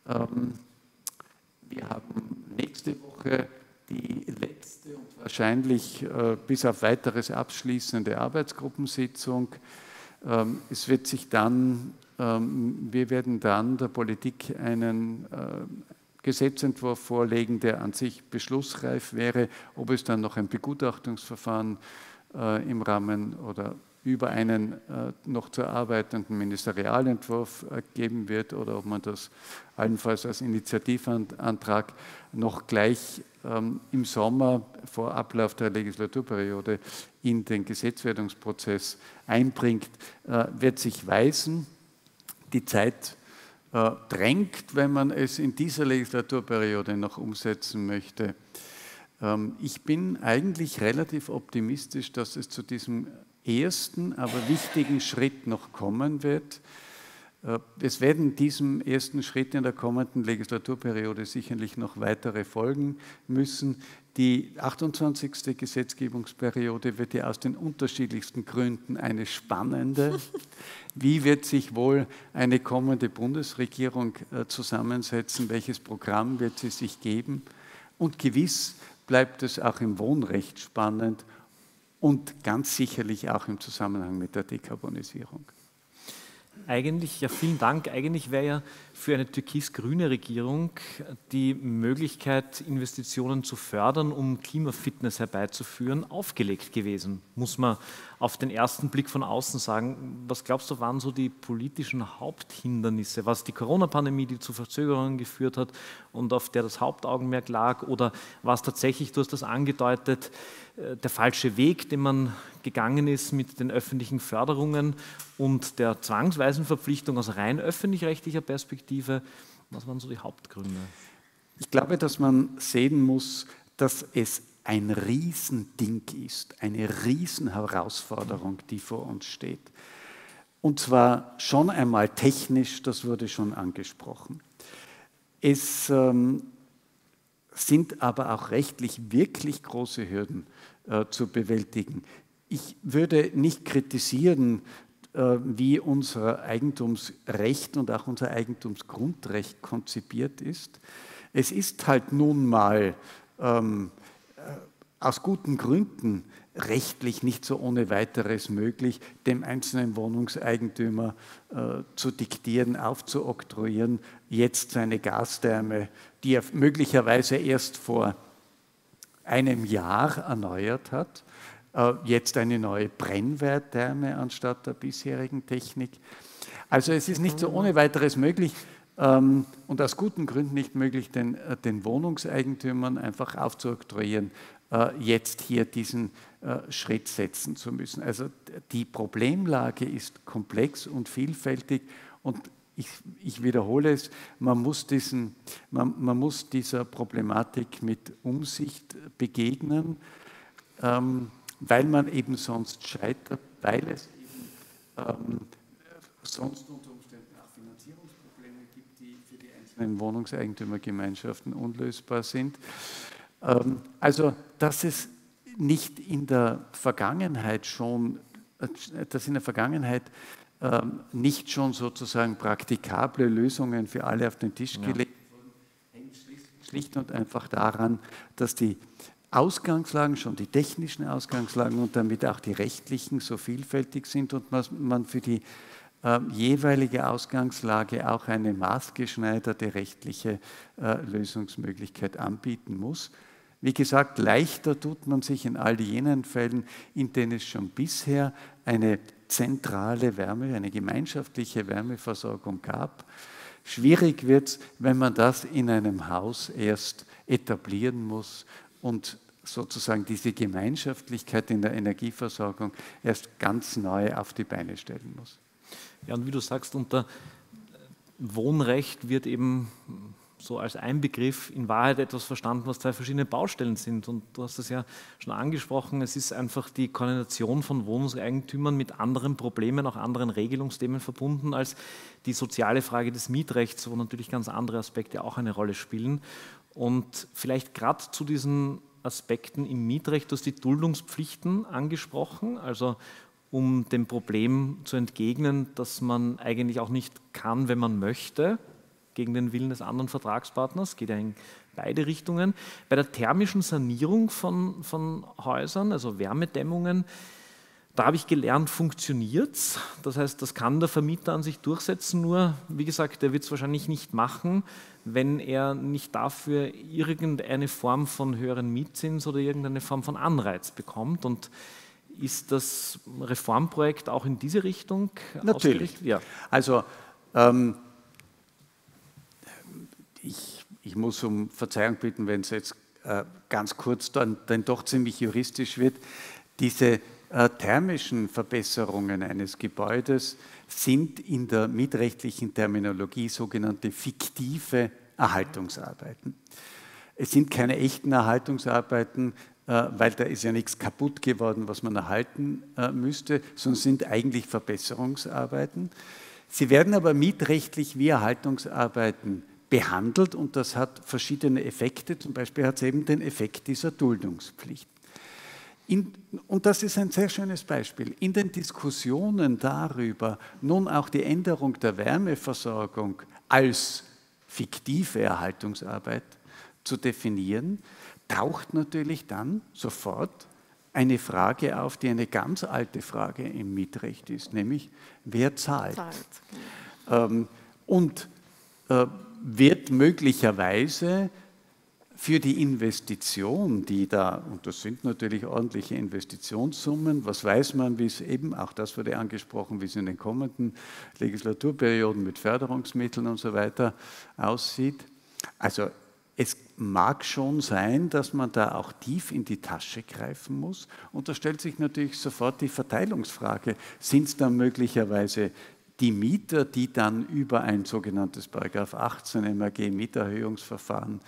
Ähm, wir haben nächste Woche die letzte und wahrscheinlich äh, bis auf weiteres abschließende Arbeitsgruppensitzung. Ähm, es wird sich dann ähm, wir werden dann der Politik einen äh, Gesetzentwurf vorlegen, der an sich beschlussreif wäre. Ob es dann noch ein Begutachtungsverfahren äh, im Rahmen oder über einen äh, noch zu erarbeitenden Ministerialentwurf geben wird oder ob man das allenfalls als Initiativantrag noch gleich ähm, im Sommer vor Ablauf der Legislaturperiode in den Gesetzwerdungsprozess einbringt, wird sich weisen die Zeit äh, drängt, wenn man es in dieser Legislaturperiode noch umsetzen möchte. Ähm, ich bin eigentlich relativ optimistisch, dass es zu diesem ersten, aber wichtigen Schritt noch kommen wird. Äh, es werden diesem ersten Schritt in der kommenden Legislaturperiode sicherlich noch weitere folgen müssen. Die 28. Gesetzgebungsperiode wird ja aus den unterschiedlichsten Gründen eine spannende. Wie wird sich wohl eine kommende Bundesregierung äh, zusammensetzen? Welches Programm wird sie sich geben? Und gewiss bleibt es auch im Wohnrecht spannend und ganz sicherlich auch im Zusammenhang mit der Dekarbonisierung. Eigentlich, ja, vielen Dank. Eigentlich wäre ja für eine türkis-grüne Regierung die Möglichkeit, Investitionen zu fördern, um Klimafitness herbeizuführen, aufgelegt gewesen, muss man auf den ersten Blick von außen sagen. Was glaubst du, waren so die politischen Haupthindernisse, was die Corona-Pandemie, die zu Verzögerungen geführt hat und auf der das Hauptaugenmerk lag, oder war es tatsächlich, du hast das angedeutet, äh, der falsche Weg, den man gegangen ist mit den öffentlichen Förderungen und der zwangsweisen Verpflichtung aus rein öffentlich-rechtlicher Perspektive? Was waren so die Hauptgründe? Ich glaube, dass man sehen muss, dass es ein Riesending ist, eine Riesenherausforderung, die vor uns steht. Und zwar schon einmal technisch, das wurde schon angesprochen. Es ähm, sind aber auch rechtlich wirklich große Hürden äh, zu bewältigen. Ich würde nicht kritisieren, äh, wie unser Eigentumsrecht und auch unser Eigentumsgrundrecht konzipiert ist. Es ist halt nun mal ähm, äh, aus guten Gründen rechtlich nicht so ohne weiteres möglich, dem einzelnen Wohnungseigentümer äh, zu diktieren, aufzuoktroyieren, jetzt seine Gastherme, die er möglicherweise erst vor einem Jahr erneuert hat, jetzt eine neue Brennwerttherme anstatt der bisherigen Technik. Also es ist nicht so ohne weiteres möglich ähm, und aus guten Gründen nicht möglich, den, äh, den Wohnungseigentümern einfach aufzuoktroyieren, äh, jetzt hier diesen Schritt setzen zu müssen. Also die Problemlage ist komplex und vielfältig und ich, ich, wiederhole es, man muss, diesen, man, man, muss dieser Problematik mit Umsicht begegnen, ähm, weil man eben sonst scheitert, weil es eben, ähm, sonst unter Umständen auch Finanzierungsprobleme gibt, die für die einzelnen Wohnungseigentümergemeinschaften unlösbar sind. Ähm, also, dass es nicht in der Vergangenheit schon, äh, dass in der Vergangenheit ähm, nicht schon sozusagen praktikable Lösungen für alle auf den Tisch gelegt wurden, hängt schlicht und einfach daran, dass die Ausgangslagen, schon die technischen Ausgangslagen und damit auch die rechtlichen so vielfältig sind und man für die äh, jeweilige Ausgangslage auch eine maßgeschneiderte rechtliche äh, Lösungsmöglichkeit anbieten muss. Wie gesagt, leichter tut man sich in all jenen Fällen, in denen es schon bisher eine zentrale Wärme, eine gemeinschaftliche Wärmeversorgung gab. Schwierig wird es, wenn man das in einem Haus erst etablieren muss und sozusagen diese Gemeinschaftlichkeit in der Energieversorgung erst ganz neu auf die Beine stellen muss. Ja, und wie du sagst, unter Wohnrecht wird eben so als ein Begriff in Wahrheit etwas verstanden, was zwei verschiedene Baustellen sind. Und du hast das ja schon angesprochen, es ist einfach die Koordination von Wohnungseigentümern mit anderen Problemen, auch anderen Regelungsthemen verbunden als die soziale Frage des Mietrechts, wo natürlich ganz andere Aspekte auch eine Rolle spielen. Und vielleicht gerade zu diesen Aspekten im Mietrecht, du hast die Duldungspflichten angesprochen, also um dem Problem zu entgegnen, dass man eigentlich auch nicht kann, wenn man möchte, gegen den Willen des anderen Vertragspartners, geht ja in beide Richtungen. Bei der thermischen Sanierung von, von Häusern, also Wärmedämmungen, da habe ich gelernt, funktioniert es. Das heißt, das kann der Vermieter an sich durchsetzen, nur, wie gesagt, der wird es wahrscheinlich nicht machen, wenn er nicht dafür irgendeine Form von höheren Mietzins oder irgendeine Form von Anreiz bekommt. Und ist das Reformprojekt auch in diese Richtung Natürlich. Ja. Also ähm, ich, ich muss um Verzeihung bitten, wenn es jetzt äh, ganz kurz dann, dann doch ziemlich juristisch wird. Diese thermischen Verbesserungen eines Gebäudes sind in der mietrechtlichen Terminologie sogenannte fiktive Erhaltungsarbeiten. Es sind keine echten Erhaltungsarbeiten, äh, weil da ist ja nichts kaputt geworden, was man erhalten äh, müsste, sondern sind eigentlich Verbesserungsarbeiten. Sie werden aber mietrechtlich wie Erhaltungsarbeiten behandelt und das hat verschiedene Effekte. Zum Beispiel hat es eben den Effekt dieser Duldungspflicht. In, und das ist ein sehr schönes Beispiel. In den Diskussionen darüber, nun auch die Änderung der Wärmeversorgung als fiktive Erhaltungsarbeit zu definieren, taucht natürlich dann sofort eine Frage auf, die eine ganz alte Frage im Mietrecht ist, nämlich wer zahlt. zahlt. Ähm, und äh, wird möglicherweise für die Investition, die da, und das sind natürlich ordentliche Investitionssummen, was weiß man, wie es eben, auch das wurde angesprochen, wie es in den kommenden Legislaturperioden mit Förderungsmitteln und so weiter aussieht. Also es mag schon sein, dass man da auch tief in die Tasche greifen muss. Und da stellt sich natürlich sofort die Verteilungsfrage, sind es dann möglicherweise die Mieter, die dann über ein sogenanntes Paragraph 18 MAG Mieterhöhungsverfahren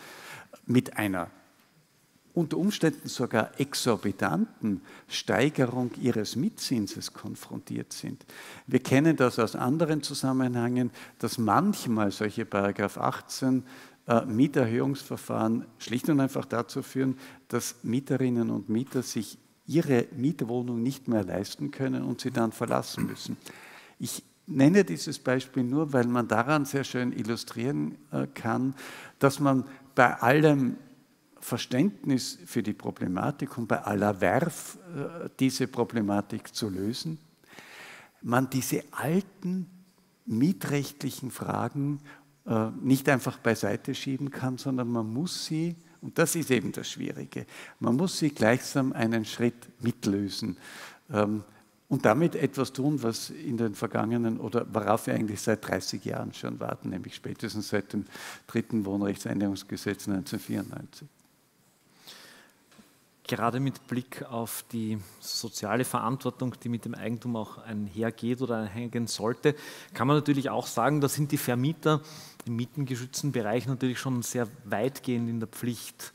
mit einer unter Umständen sogar exorbitanten Steigerung ihres Mietzinses konfrontiert sind. Wir kennen das aus anderen Zusammenhängen, dass manchmal solche Paragraph 18 äh, Mieterhöhungsverfahren schlicht und einfach dazu führen, dass Mieterinnen und Mieter sich ihre Mietwohnung nicht mehr leisten können und sie dann verlassen müssen. Ich nenne dieses Beispiel nur, weil man daran sehr schön illustrieren äh, kann, dass man bei allem Verständnis für die Problematik und bei aller Werf, äh, diese Problematik zu lösen, man diese alten mietrechtlichen Fragen äh, nicht einfach beiseite schieben kann, sondern man muss sie, und das ist eben das Schwierige, man muss sie gleichsam einen Schritt mitlösen. Und damit etwas tun, was in den vergangenen oder worauf wir eigentlich seit 30 Jahren schon warten, nämlich spätestens seit dem dritten Wohnrechtsänderungsgesetz 1994 gerade mit Blick auf die soziale Verantwortung, die mit dem Eigentum auch einhergeht oder einhergehen sollte, kann man natürlich auch sagen, da sind die Vermieter im mietengeschützten Bereich natürlich schon sehr weitgehend in der Pflicht.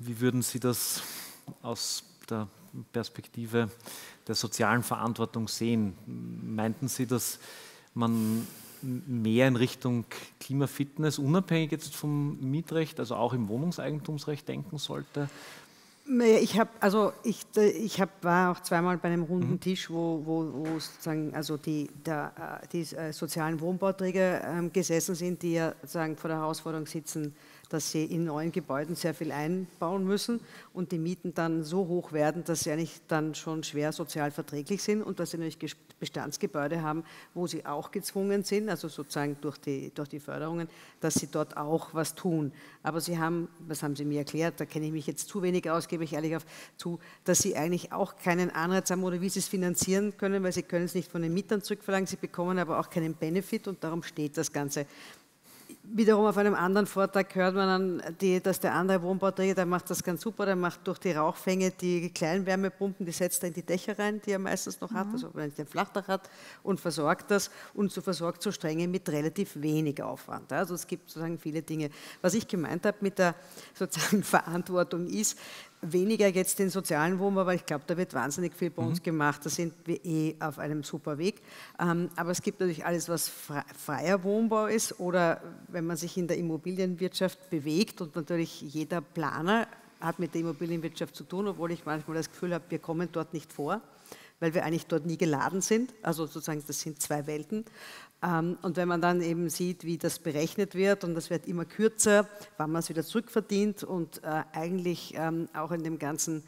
Wie würden Sie das aus der Perspektive der sozialen Verantwortung sehen? Meinten Sie, dass man mehr in Richtung Klimafitness, unabhängig jetzt vom Mietrecht, also auch im Wohnungseigentumsrecht denken sollte? Ich habe also ich, ich hab, war auch zweimal bei einem runden mhm. Tisch, wo, wo, wo sozusagen also die, der, äh, die äh, sozialen Wohnbauträger ähm, gesessen sind, die ja sozusagen vor der Herausforderung sitzen, dass sie in neuen Gebäuden sehr viel einbauen müssen und die Mieten dann so hoch werden, dass sie eigentlich dann schon schwer sozial verträglich sind und dass sie natürlich Bestandsgebäude haben, wo sie auch gezwungen sind, also sozusagen durch die, durch die Förderungen, dass sie dort auch was tun. Aber sie haben, was haben sie mir erklärt, da kenne ich mich jetzt zu wenig aus, gebe ich ehrlich auf, zu, dass sie eigentlich auch keinen Anreiz haben oder wie sie es finanzieren können, weil sie können es nicht von den Mietern zurückverlangen, sie bekommen aber auch keinen Benefit und darum steht das Ganze wiederum auf einem anderen Vortrag hört man dann, die, dass der andere Wohnbauträger, der macht das ganz super, der macht durch die Rauchfänge die Kleinwärmepumpen, die setzt er in die Dächer rein, die er meistens noch mhm. hat, also wenn er den Flachdach hat, und versorgt das und so versorgt so Stränge mit relativ wenig Aufwand. Also es gibt sozusagen viele Dinge. Was ich gemeint habe mit der sozusagen Verantwortung ist, weniger jetzt den sozialen Wohnbau, weil ich glaube, da wird wahnsinnig viel bei uns mhm. gemacht. Da sind wir eh auf einem super Weg. Ähm, aber es gibt natürlich alles, was freier Wohnbau ist oder wenn man sich in der Immobilienwirtschaft bewegt und natürlich jeder Planer hat mit der Immobilienwirtschaft zu tun, obwohl ich manchmal das Gefühl habe, wir kommen dort nicht vor, weil wir eigentlich dort nie geladen sind. Also sozusagen, das sind zwei Welten. Ähm, und wenn man dann eben sieht, wie das berechnet wird und das wird immer kürzer, wann man es wieder zurückverdient und äh, eigentlich ähm, auch in dem ganzen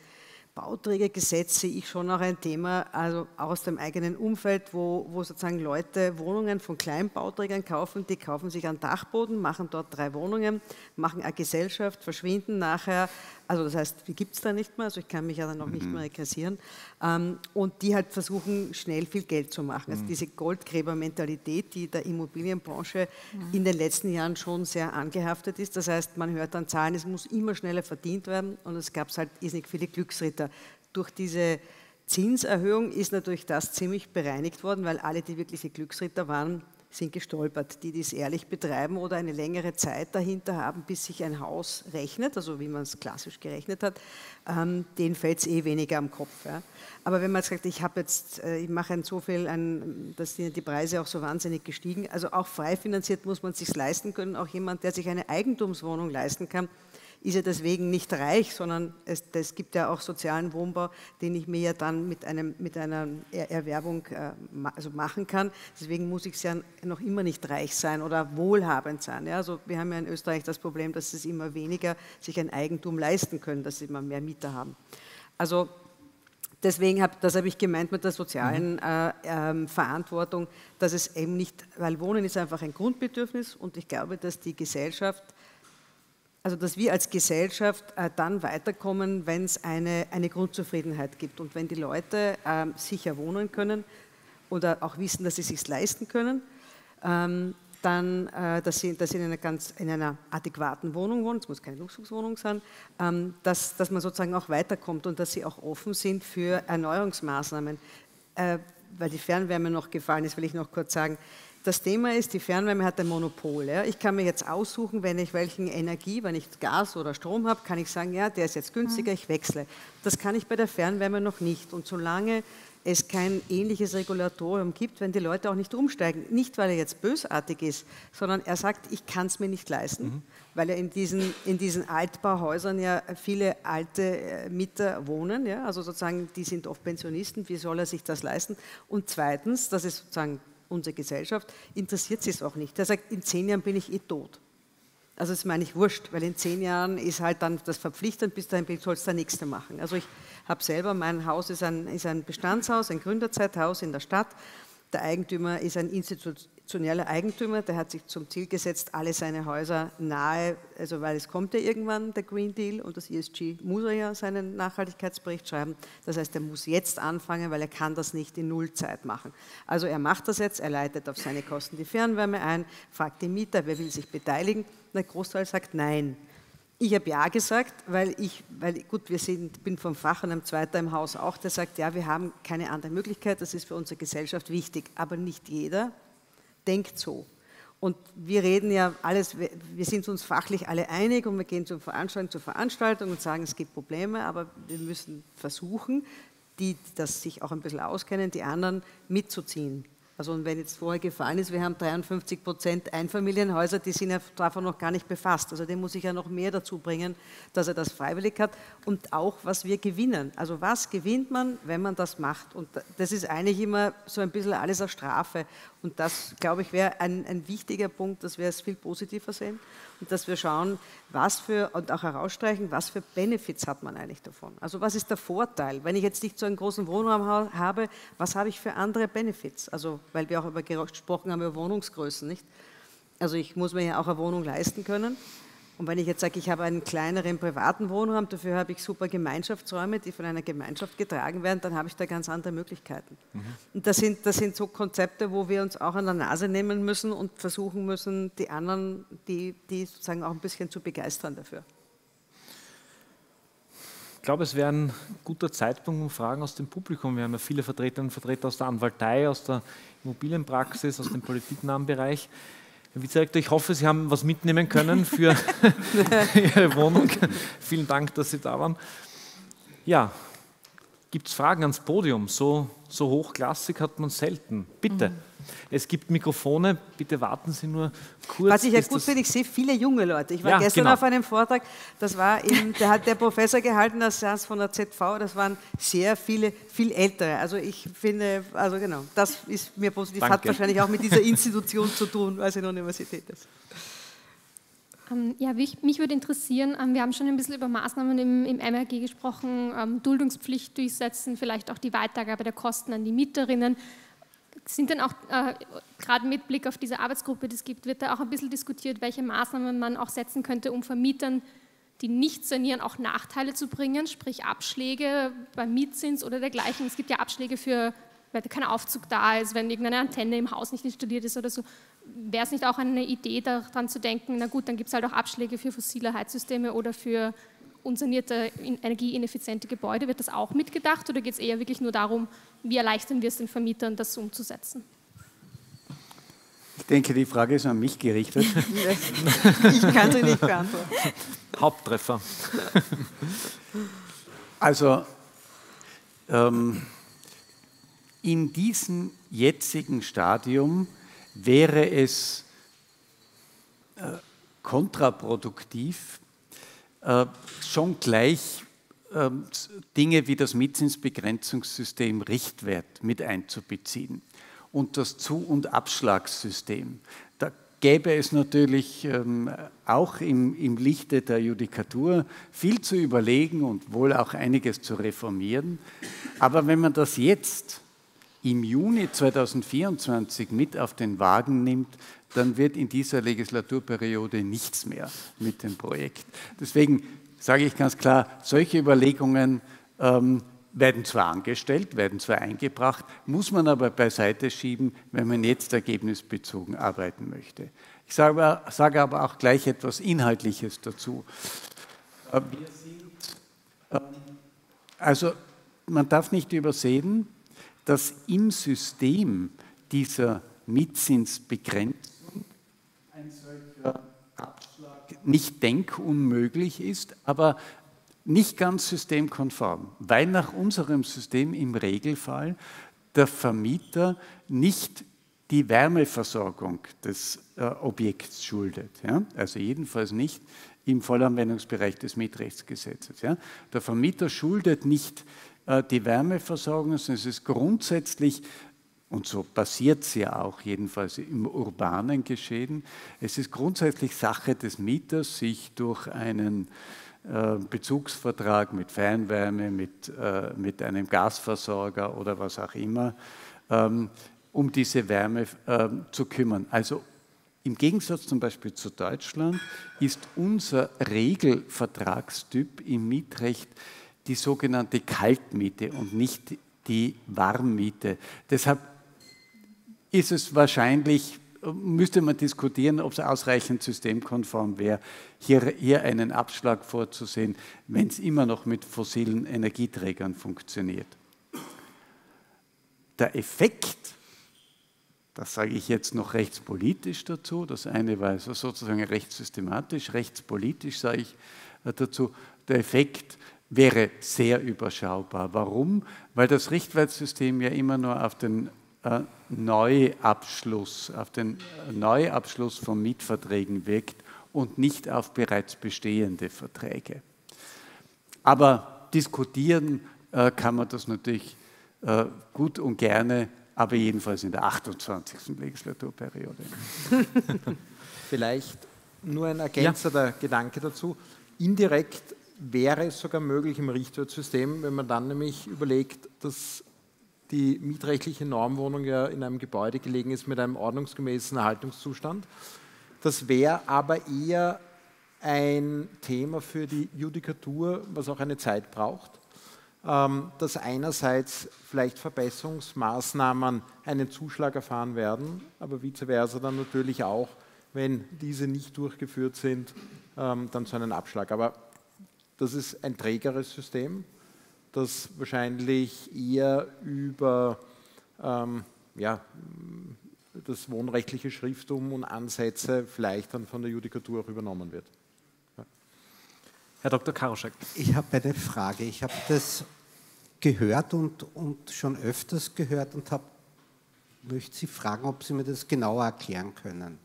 Bauträgergesetz sehe ich schon auch ein Thema, also aus dem eigenen Umfeld, wo, wo sozusagen Leute Wohnungen von Kleinbauträgern kaufen, die kaufen sich einen Dachboden, machen dort drei Wohnungen, machen eine Gesellschaft, verschwinden nachher, also das heißt, die gibt es da nicht mehr, also ich kann mich ja dann auch nicht mhm. mehr regressieren, ähm, und die halt versuchen, schnell viel Geld zu machen. Also mhm. diese Goldgräber-Mentalität, die der Immobilienbranche mhm. in den letzten Jahren schon sehr angehaftet ist, das heißt, man hört dann Zahlen, es muss immer schneller verdient werden und es gab halt irrsinnig viele Glücksritter. Durch diese Zinserhöhung ist natürlich das ziemlich bereinigt worden, weil alle, die wirkliche Glücksritter waren, sind gestolpert, die dies ehrlich betreiben oder eine längere Zeit dahinter haben, bis sich ein Haus rechnet, also wie man es klassisch gerechnet hat, ähm, denen fällt es eh weniger am Kopf. Ja. Aber wenn man sagt, ich habe jetzt, äh, ich mache ein so viel, ein, dass die, die Preise auch so wahnsinnig gestiegen, also auch frei finanziert muss man es sich leisten können, auch jemand, der sich eine Eigentumswohnung leisten kann, ist ja deswegen nicht reich, sondern es, es gibt ja auch sozialen Wohnbau, den ich mir ja dann mit, einem, mit einer Erwerbung äh, also machen kann. Deswegen muss ich ja noch immer nicht reich sein oder wohlhabend sein. Ja, also wir haben ja in Österreich das Problem, dass es immer weniger sich ein Eigentum leisten können, dass sie immer mehr Mieter haben. Also deswegen habe das habe ich gemeint mit der sozialen mhm. äh, äh, Verantwortung, dass es eben nicht, weil Wohnen ist einfach ein Grundbedürfnis und ich glaube, dass die Gesellschaft also dass wir als Gesellschaft äh, dann weiterkommen, wenn es eine, eine Grundzufriedenheit gibt und wenn die Leute äh, sicher wohnen können oder auch wissen, dass sie es sich leisten können, ähm, dann, äh, dass, sie, dass sie in einer, ganz, in einer adäquaten Wohnung wohnen, es muss keine Luxuswohnung sein, ähm, dass, dass man sozusagen auch weiterkommt und dass sie auch offen sind für Erneuerungsmaßnahmen. Äh, weil die Fernwärme noch gefallen ist, will ich noch kurz sagen, das Thema ist, die Fernwärme hat ein Monopol. Ja. Ich kann mir jetzt aussuchen, wenn ich welchen Energie, wenn ich Gas oder Strom habe, kann ich sagen, ja, der ist jetzt günstiger, ich wechsle. Das kann ich bei der Fernwärme noch nicht. Und solange es kein ähnliches Regulatorium gibt, wenn die Leute auch nicht umsteigen, nicht weil er jetzt bösartig ist, sondern er sagt, ich kann es mir nicht leisten, mhm. weil ja in diesen, in diesen Altbauhäusern ja viele alte äh, Mieter wohnen, ja, also sozusagen, die sind oft Pensionisten, wie soll er sich das leisten? Und zweitens, das ist sozusagen unsere Gesellschaft, interessiert sie es auch nicht. Er sagt, in zehn Jahren bin ich eh tot. Also das meine ich wurscht, weil in zehn Jahren ist halt dann das verpflichtend, bis dahin soll es der Nächste machen. Also ich habe selber, mein Haus ist ein, ist ein Bestandshaus, ein Gründerzeithaus in der Stadt. Der Eigentümer ist ein institutioneller Eigentümer, der hat sich zum Ziel gesetzt, alle seine Häuser nahe, also weil es kommt ja irgendwann der Green Deal und das ESG muss er ja seinen Nachhaltigkeitsbericht schreiben. Das heißt, er muss jetzt anfangen, weil er kann das nicht in Nullzeit machen. Also er macht das jetzt, er leitet auf seine Kosten die Fernwärme ein, fragt die Mieter, wer will sich beteiligen. Der Großteil sagt nein. Ich habe ja gesagt, weil ich, weil gut, wir sind, bin vom Fach und ein zweiter im Haus auch, der sagt, ja, wir haben keine andere Möglichkeit, das ist für unsere Gesellschaft wichtig, aber nicht jeder denkt so. Und wir reden ja alles, wir sind uns fachlich alle einig und wir gehen von Veranstaltung zu Veranstaltung und sagen, es gibt Probleme, aber wir müssen versuchen, die das sich auch ein bisschen auskennen, die anderen mitzuziehen. Also und wenn jetzt vorher gefallen ist, wir haben 53 Prozent Einfamilienhäuser, die sind ja davon noch gar nicht befasst. Also den muss ich ja noch mehr dazu bringen, dass er das freiwillig hat und auch, was wir gewinnen. Also was gewinnt man, wenn man das macht? Und das ist eigentlich immer so ein bisschen alles auf Strafe. Und das, glaube ich, wäre ein, ein wichtiger Punkt, dass wir es viel positiver sehen und dass wir schauen, was für, und auch herausstreichen, was für Benefits hat man eigentlich davon. Also was ist der Vorteil? Wenn ich jetzt nicht so einen großen Wohnraum habe, was habe ich für andere Benefits? Also, weil wir auch über gesprochen haben über Wohnungsgrößen, nicht? Also ich muss mir ja auch eine Wohnung leisten können. Und wenn ich jetzt sage, ich habe einen kleineren privaten Wohnraum, dafür habe ich super Gemeinschaftsräume, die von einer Gemeinschaft getragen werden, dann habe ich da ganz andere Möglichkeiten. Mhm. Und das sind, das sind so Konzepte, wo wir uns auch an der Nase nehmen müssen und versuchen müssen, die anderen, die, die sozusagen auch ein bisschen zu begeistern dafür. Ich glaube, es wäre ein guter Zeitpunkt, um Fragen aus dem Publikum. Wir haben ja viele Vertreterinnen und Vertreter aus der Anwaltei, aus der Immobilienpraxis, aus dem politiknahen Bereich. Herr Vizedirektor, ich hoffe, Sie haben was mitnehmen können für Ihre Wohnung. Vielen Dank, dass Sie da waren. Ja, gibt es Fragen ans Podium? So, so hochklassig hat man selten. Bitte. Mhm. Es gibt Mikrofone, bitte warten Sie nur kurz. Was ich ja gut finde, ich sehe viele junge Leute. Ich war ja, gestern genau. auf einem Vortrag, das war in, der hat der Professor gehalten, das saß von der ZV, das waren sehr viele, viel ältere. Also ich finde, also genau, das ist mir positiv, Danke. hat wahrscheinlich auch mit dieser Institution zu tun, weil es eine Universität ist. Ähm, ja, mich würde interessieren, ähm, wir haben schon ein bisschen über Maßnahmen im, MRG gesprochen, ähm, Duldungspflicht durchsetzen, vielleicht auch die Weitergabe der Kosten an die Mieterinnen sind denn auch, äh, gerade mit Blick auf diese Arbeitsgruppe, die es gibt, wird da auch ein bisschen diskutiert, welche Maßnahmen man auch setzen könnte, um Vermietern, die nicht sanieren, auch Nachteile zu bringen, sprich Abschläge beim Mietzins oder dergleichen. Es gibt ja Abschläge für, weil kein Aufzug da ist, wenn irgendeine Antenne im Haus nicht installiert ist oder so. Wäre es nicht auch eine Idee, daran zu denken, na gut, dann gibt es halt auch Abschläge für fossile Heizsysteme oder für unsanierte, energieineffiziente Gebäude? Wird das auch mitgedacht oder geht es eher wirklich nur darum, wie erleichtern wir es den Vermietern, das umzusetzen? Ich denke, die Frage ist an mich gerichtet. ich kann sie nicht beantworten. Haupttreffer. Also, ähm, in diesem jetzigen Stadium wäre es äh, kontraproduktiv, äh, schon gleich äh, Dinge wie das Mietzinsbegrenzungssystem Richtwert mit einzubeziehen und das Zu- und Abschlagssystem. Da gäbe es natürlich ähm, auch im Lichte der Judikatur viel zu überlegen und wohl auch einiges zu reformieren. Aber wenn man das jetzt im Juni 2024 mit auf den Wagen nimmt, dann wird in dieser Legislaturperiode nichts mehr mit dem Projekt. Deswegen sage ich ganz klar, solche Überlegungen ähm, werden zwar angestellt, werden zwar eingebracht, muss man aber beiseite schieben, wenn man jetzt ergebnisbezogen arbeiten möchte. Ich sage aber, sage aber auch gleich etwas Inhaltliches dazu. Äh, wir sind, äh, also man darf nicht übersehen, dass im System dieser Mietzinsbegrenzung ein solcher Abschlag nicht denkunmöglich ist, aber nicht ganz systemkonform, weil nach unserem System im Regelfall der Vermieter nicht die Wärmeversorgung des äh, Objekts schuldet. Ja? Also jedenfalls nicht im Vollanwendungsbereich des Mietrechtsgesetzes. Ja? Der Vermieter schuldet nicht die Wärmeversorgung, sondern es ist grundsätzlich Und so passiert es ja auch, jedenfalls im urbanen Geschehen. Es ist grundsätzlich Sache des Mieters, sich durch einen äh, Bezugsvertrag mit Fernwärme, mit, äh, mit einem Gasversorger oder was auch immer, ähm, um diese Wärme äh, zu kümmern. Also im Gegensatz zum Beispiel zu Deutschland ist unser Regelvertragstyp im Mietrecht die sogenannte Kaltmiete und nicht die Warmmiete. Deshalb ist es wahrscheinlich müsste man diskutieren, ob es ausreichend systemkonform wäre, hier, hier einen Abschlag vorzusehen, wenn es immer noch mit fossilen Energieträgern funktioniert. Der Effekt, das sage ich jetzt noch rechtspolitisch dazu, das eine war sozusagen rechtssystematisch, rechtspolitisch sage ich äh, dazu, der Effekt wäre sehr überschaubar. Warum? Weil das Richtwertsystem ja immer nur auf den äh, Neuabschluss, auf den Neuabschluss von Mietverträgen wirkt und nicht auf bereits bestehende Verträge. Aber diskutieren äh, kann man das natürlich äh, gut und gerne, aber jedenfalls in der 28. Legislaturperiode. Vielleicht nur ein ergänzender ja. Gedanke dazu. Indirekt wäre es sogar möglich im Richtwertsystem, wenn man dann nämlich überlegt, dass die mietrechtliche Normwohnung ja in einem Gebäude gelegen ist mit einem ordnungsgemäßen Erhaltungszustand. Das wäre aber eher ein Thema für die Judikatur, was auch eine Zeit braucht, ähm, dass einerseits vielleicht Verbesserungsmaßnahmen einen Zuschlag erfahren werden, aber vice versa dann natürlich auch, wenn diese nicht durchgeführt sind, ähm, dann zu einem Abschlag. Aber das ist ein trägeres System das wahrscheinlich eher über ähm, ja, das wohnrechtliche Schriftum und Ansätze vielleicht dann von der Judikatur auch übernommen wird. Ja. Herr Dr. Karoschek. Ich habe eine Frage. Ich habe das gehört und, und schon öfters gehört und habe, möchte Sie fragen, ob Sie mir das genauer erklären können.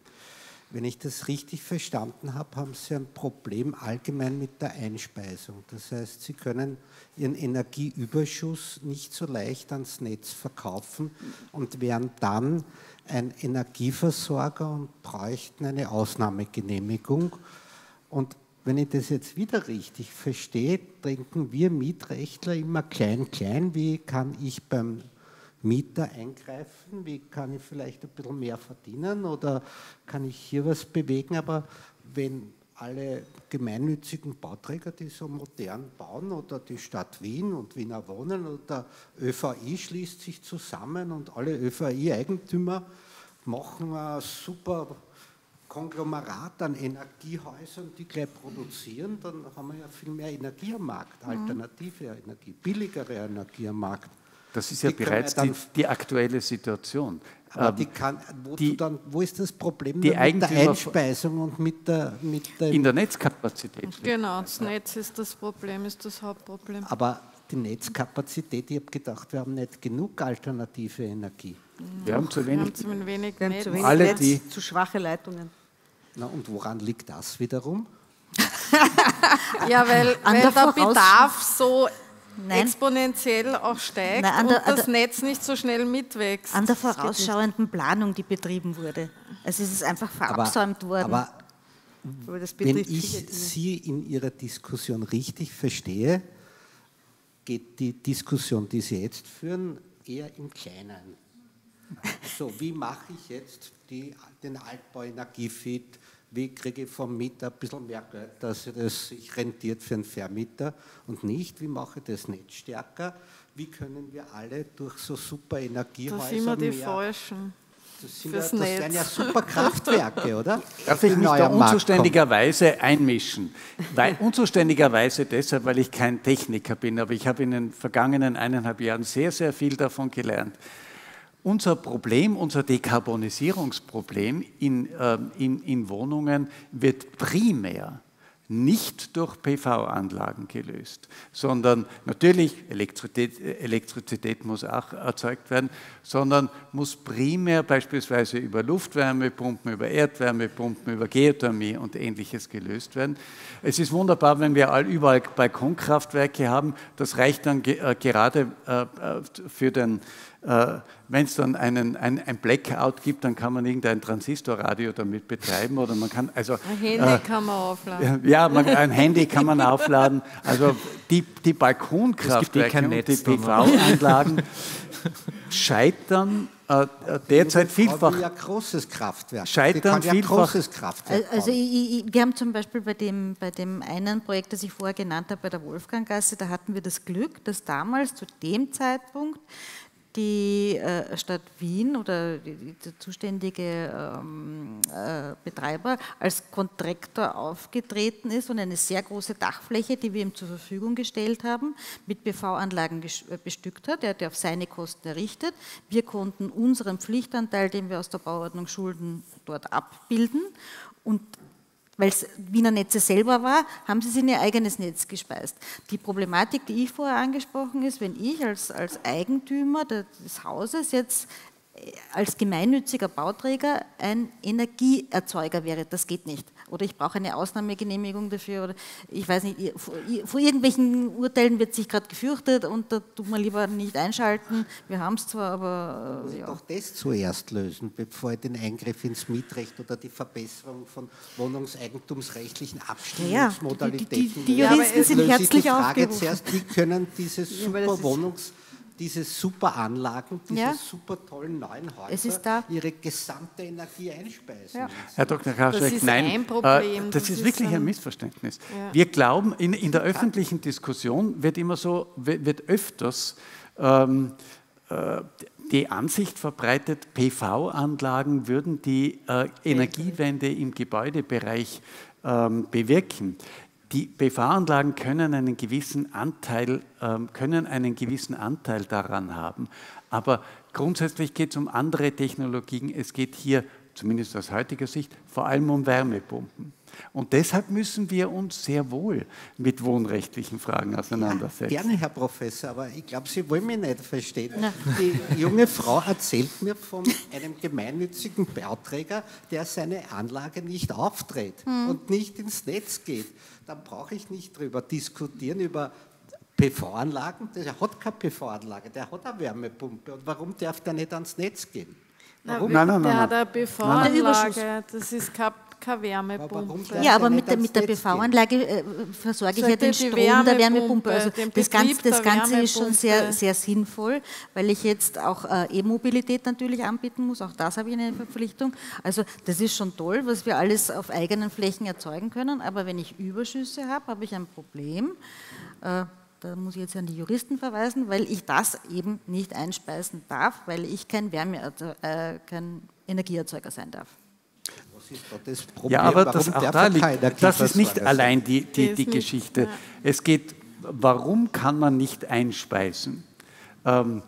Wenn ich das richtig verstanden habe, haben Sie ein Problem allgemein mit der Einspeisung. Das heißt, Sie können Ihren Energieüberschuss nicht so leicht ans Netz verkaufen und wären dann ein Energieversorger und bräuchten eine Ausnahmegenehmigung. Und wenn ich das jetzt wieder richtig verstehe, denken wir Mietrechtler immer klein, klein, wie kann ich beim Mieter eingreifen? Wie kann ich vielleicht ein bisschen mehr verdienen oder kann ich hier was bewegen? Aber wenn alle gemeinnützigen Bauträger, die so modern bauen, oder die Stadt Wien und Wiener Wohnen oder ÖVI schließt sich zusammen und alle ÖVI-Eigentümer machen ein super Konglomerat an Energiehäusern, die gleich produzieren, dann haben wir ja viel mehr Energie am Markt, mhm. alternative Energie, billigere Energie am Markt. Das ist ja die bereits die, die, aktuelle Situation. Aber ähm, die kann, wo, die, dann, wo, ist das Problem mit der Einspeisung und mit der, mit. In der Netzkapazität. Genau, das Netz ist das Problem, ist das Hauptproblem. Aber die Netzkapazität, ich habe gedacht, wir haben nicht genug alternative Energie. Wir haben zu wenig, wir haben zu wenig, wir haben zu wenig Alle, Netz, die, zu schwache Leitungen. Na, und woran liegt das wiederum? ja, weil, weil der Bedarf so Nein. exponentiell auch steigt Nein, der, und das der, Netz nicht so schnell mitwächst. An der vorausschauenden Planung, die betrieben wurde. Also es ist einfach verabsäumt aber, worden. Aber, aber wenn ich Sie in Ihrer Diskussion richtig verstehe, geht die Diskussion, die Sie jetzt führen, eher im Kleinen. So, wie mache ich jetzt die, den Altbau Energiefit wie kriege ich vom Mieter ein bisschen mehr Geld, dass es sich rentiert für einen Vermieter und nicht, wie mache ich das Netz stärker, wie können wir alle durch so super Energiehäuser Das sind wir die mehr, Falschen. Das, sind ja, das wären ja super Kraftwerke, oder? Darf ich mich da unzuständigerweise einmischen? Weil, unzuständigerweise deshalb, weil ich kein Techniker bin, aber ich habe in den vergangenen eineinhalb Jahren sehr, sehr viel davon gelernt. Unser Problem, unser Dekarbonisierungsproblem in, äh, in, in Wohnungen wird primär nicht durch PV-Anlagen gelöst, sondern natürlich Elektrizität, Elektrizität, muss auch erzeugt werden, sondern muss primär beispielsweise über Luftwärmepumpen, über Erdwärmepumpen, über Geothermie und ähnliches gelöst werden. Es ist wunderbar, wenn wir überall Balkonkraftwerke haben. Das reicht dann äh, gerade äh, für den äh, wenn es dann einen, ein, ein, Blackout gibt, dann kann man irgendein Transistorradio damit betreiben oder man kann also ein Handy äh, kann man aufladen. Ja, man, ein Handy kann man aufladen. Also die, die Balkonkraftwerke und die PV-Anlagen scheitern äh, äh, derzeit vielfach. Ja großes Kraftwerk. Scheitern ja vielfach. Großes Kraftwerk also ich, ich, wir haben zum Beispiel bei dem, bei dem einen Projekt, das ich vorher genannt habe, bei der Wolfganggasse, da hatten wir das Glück, dass damals zu dem Zeitpunkt die äh, Stadt Wien oder der zuständige ähm, äh, Betreiber als Kontraktor aufgetreten ist und eine sehr große Dachfläche, die wir ihm zur Verfügung gestellt haben, mit PV-Anlagen äh, bestückt hat. Er hat auf seine Kosten errichtet. Wir konnten unseren Pflichtanteil, den wir aus der Bauordnung schulden, dort abbilden und weil es Wiener Netze selber war, haben sie sich in ihr eigenes Netz gespeist. Die Problematik, die ich vorher angesprochen ist, wenn ich als, als Eigentümer des Hauses jetzt äh, als gemeinnütziger Bauträger ein Energieerzeuger wäre, das geht nicht oder ich brauche eine Ausnahmegenehmigung dafür oder ich weiß nicht, vor irgendwelchen Urteilen wird sich gerade gefürchtet und da tut man lieber nicht einschalten. Wir haben es zwar, aber. Muss ja. doch das zuerst lösen, bevor ich den Eingriff ins Mietrecht oder die Verbesserung von wohnungseigentumsrechtlichen Abstimmungsmodalitäten. Ja, die, die, die, Juristen sind herzlich die Frage aufgerufen. zuerst, wie können diese super Wohnungs diese super Anlagen, diese ja. super tollen neuen Häuser ihre gesamte Energie einspeisen. Ja. Herr Dr. Karschek, nein, äh, Problem, das, das, ist wirklich ein, ein Missverständnis. Ja. Wir glauben, in, in, der öffentlichen Diskussion wird immer so, wird öfters ähm, äh, die Ansicht verbreitet, PV-Anlagen würden die äh, Energiewende im Gebäudebereich ähm, bewirken. Die PV-Anlagen können einen gewissen Anteil, ähm, können einen gewissen Anteil daran haben. Aber grundsätzlich geht es um andere Technologien. Es geht hier, zumindest aus heutiger Sicht, vor allem um Wärmepumpen. Und deshalb müssen wir uns sehr wohl mit wohnrechtlichen Fragen auseinandersetzen. Ja, gerne, Herr Professor, aber ich glaube, Sie wollen mich nicht verstehen. Nein. Die junge Frau erzählt mir von einem gemeinnützigen Bauträger, der seine Anlage nicht auftritt hm. und nicht ins Netz geht. Dann brauche ich nicht darüber diskutieren, über PV-Anlagen. Der hat keine PV-Anlage, der hat eine Wärmepumpe. Und warum darf der nicht ans Netz gehen? Warum? Nein, nein, nein, der hat eine PV-Anlage, das ist kein keine Wärmepumpe. Ja, aber mit der, mit der PV-Anlage äh, versorge ich ja den Strom der Wärmepumpe. Also das Ganze, das Ganze ist schon sehr, sehr sinnvoll, weil ich jetzt auch äh, E-Mobilität natürlich anbieten muss. Auch das habe ich eine Verpflichtung. Also das ist schon toll, was wir alles auf eigenen Flächen erzeugen können. Aber wenn ich Überschüsse habe, habe ich ein Problem. Äh, da muss ich jetzt an die Juristen verweisen, weil ich das eben nicht einspeisen darf, weil ich kein, Wärme, äh, kein Energieerzeuger sein darf ist da das Problem? Ja, aber das, auch da liegt, das ist nicht allein die, die, die Geschichte. Ja. Es geht, warum kann man nicht einspeisen? Ähm,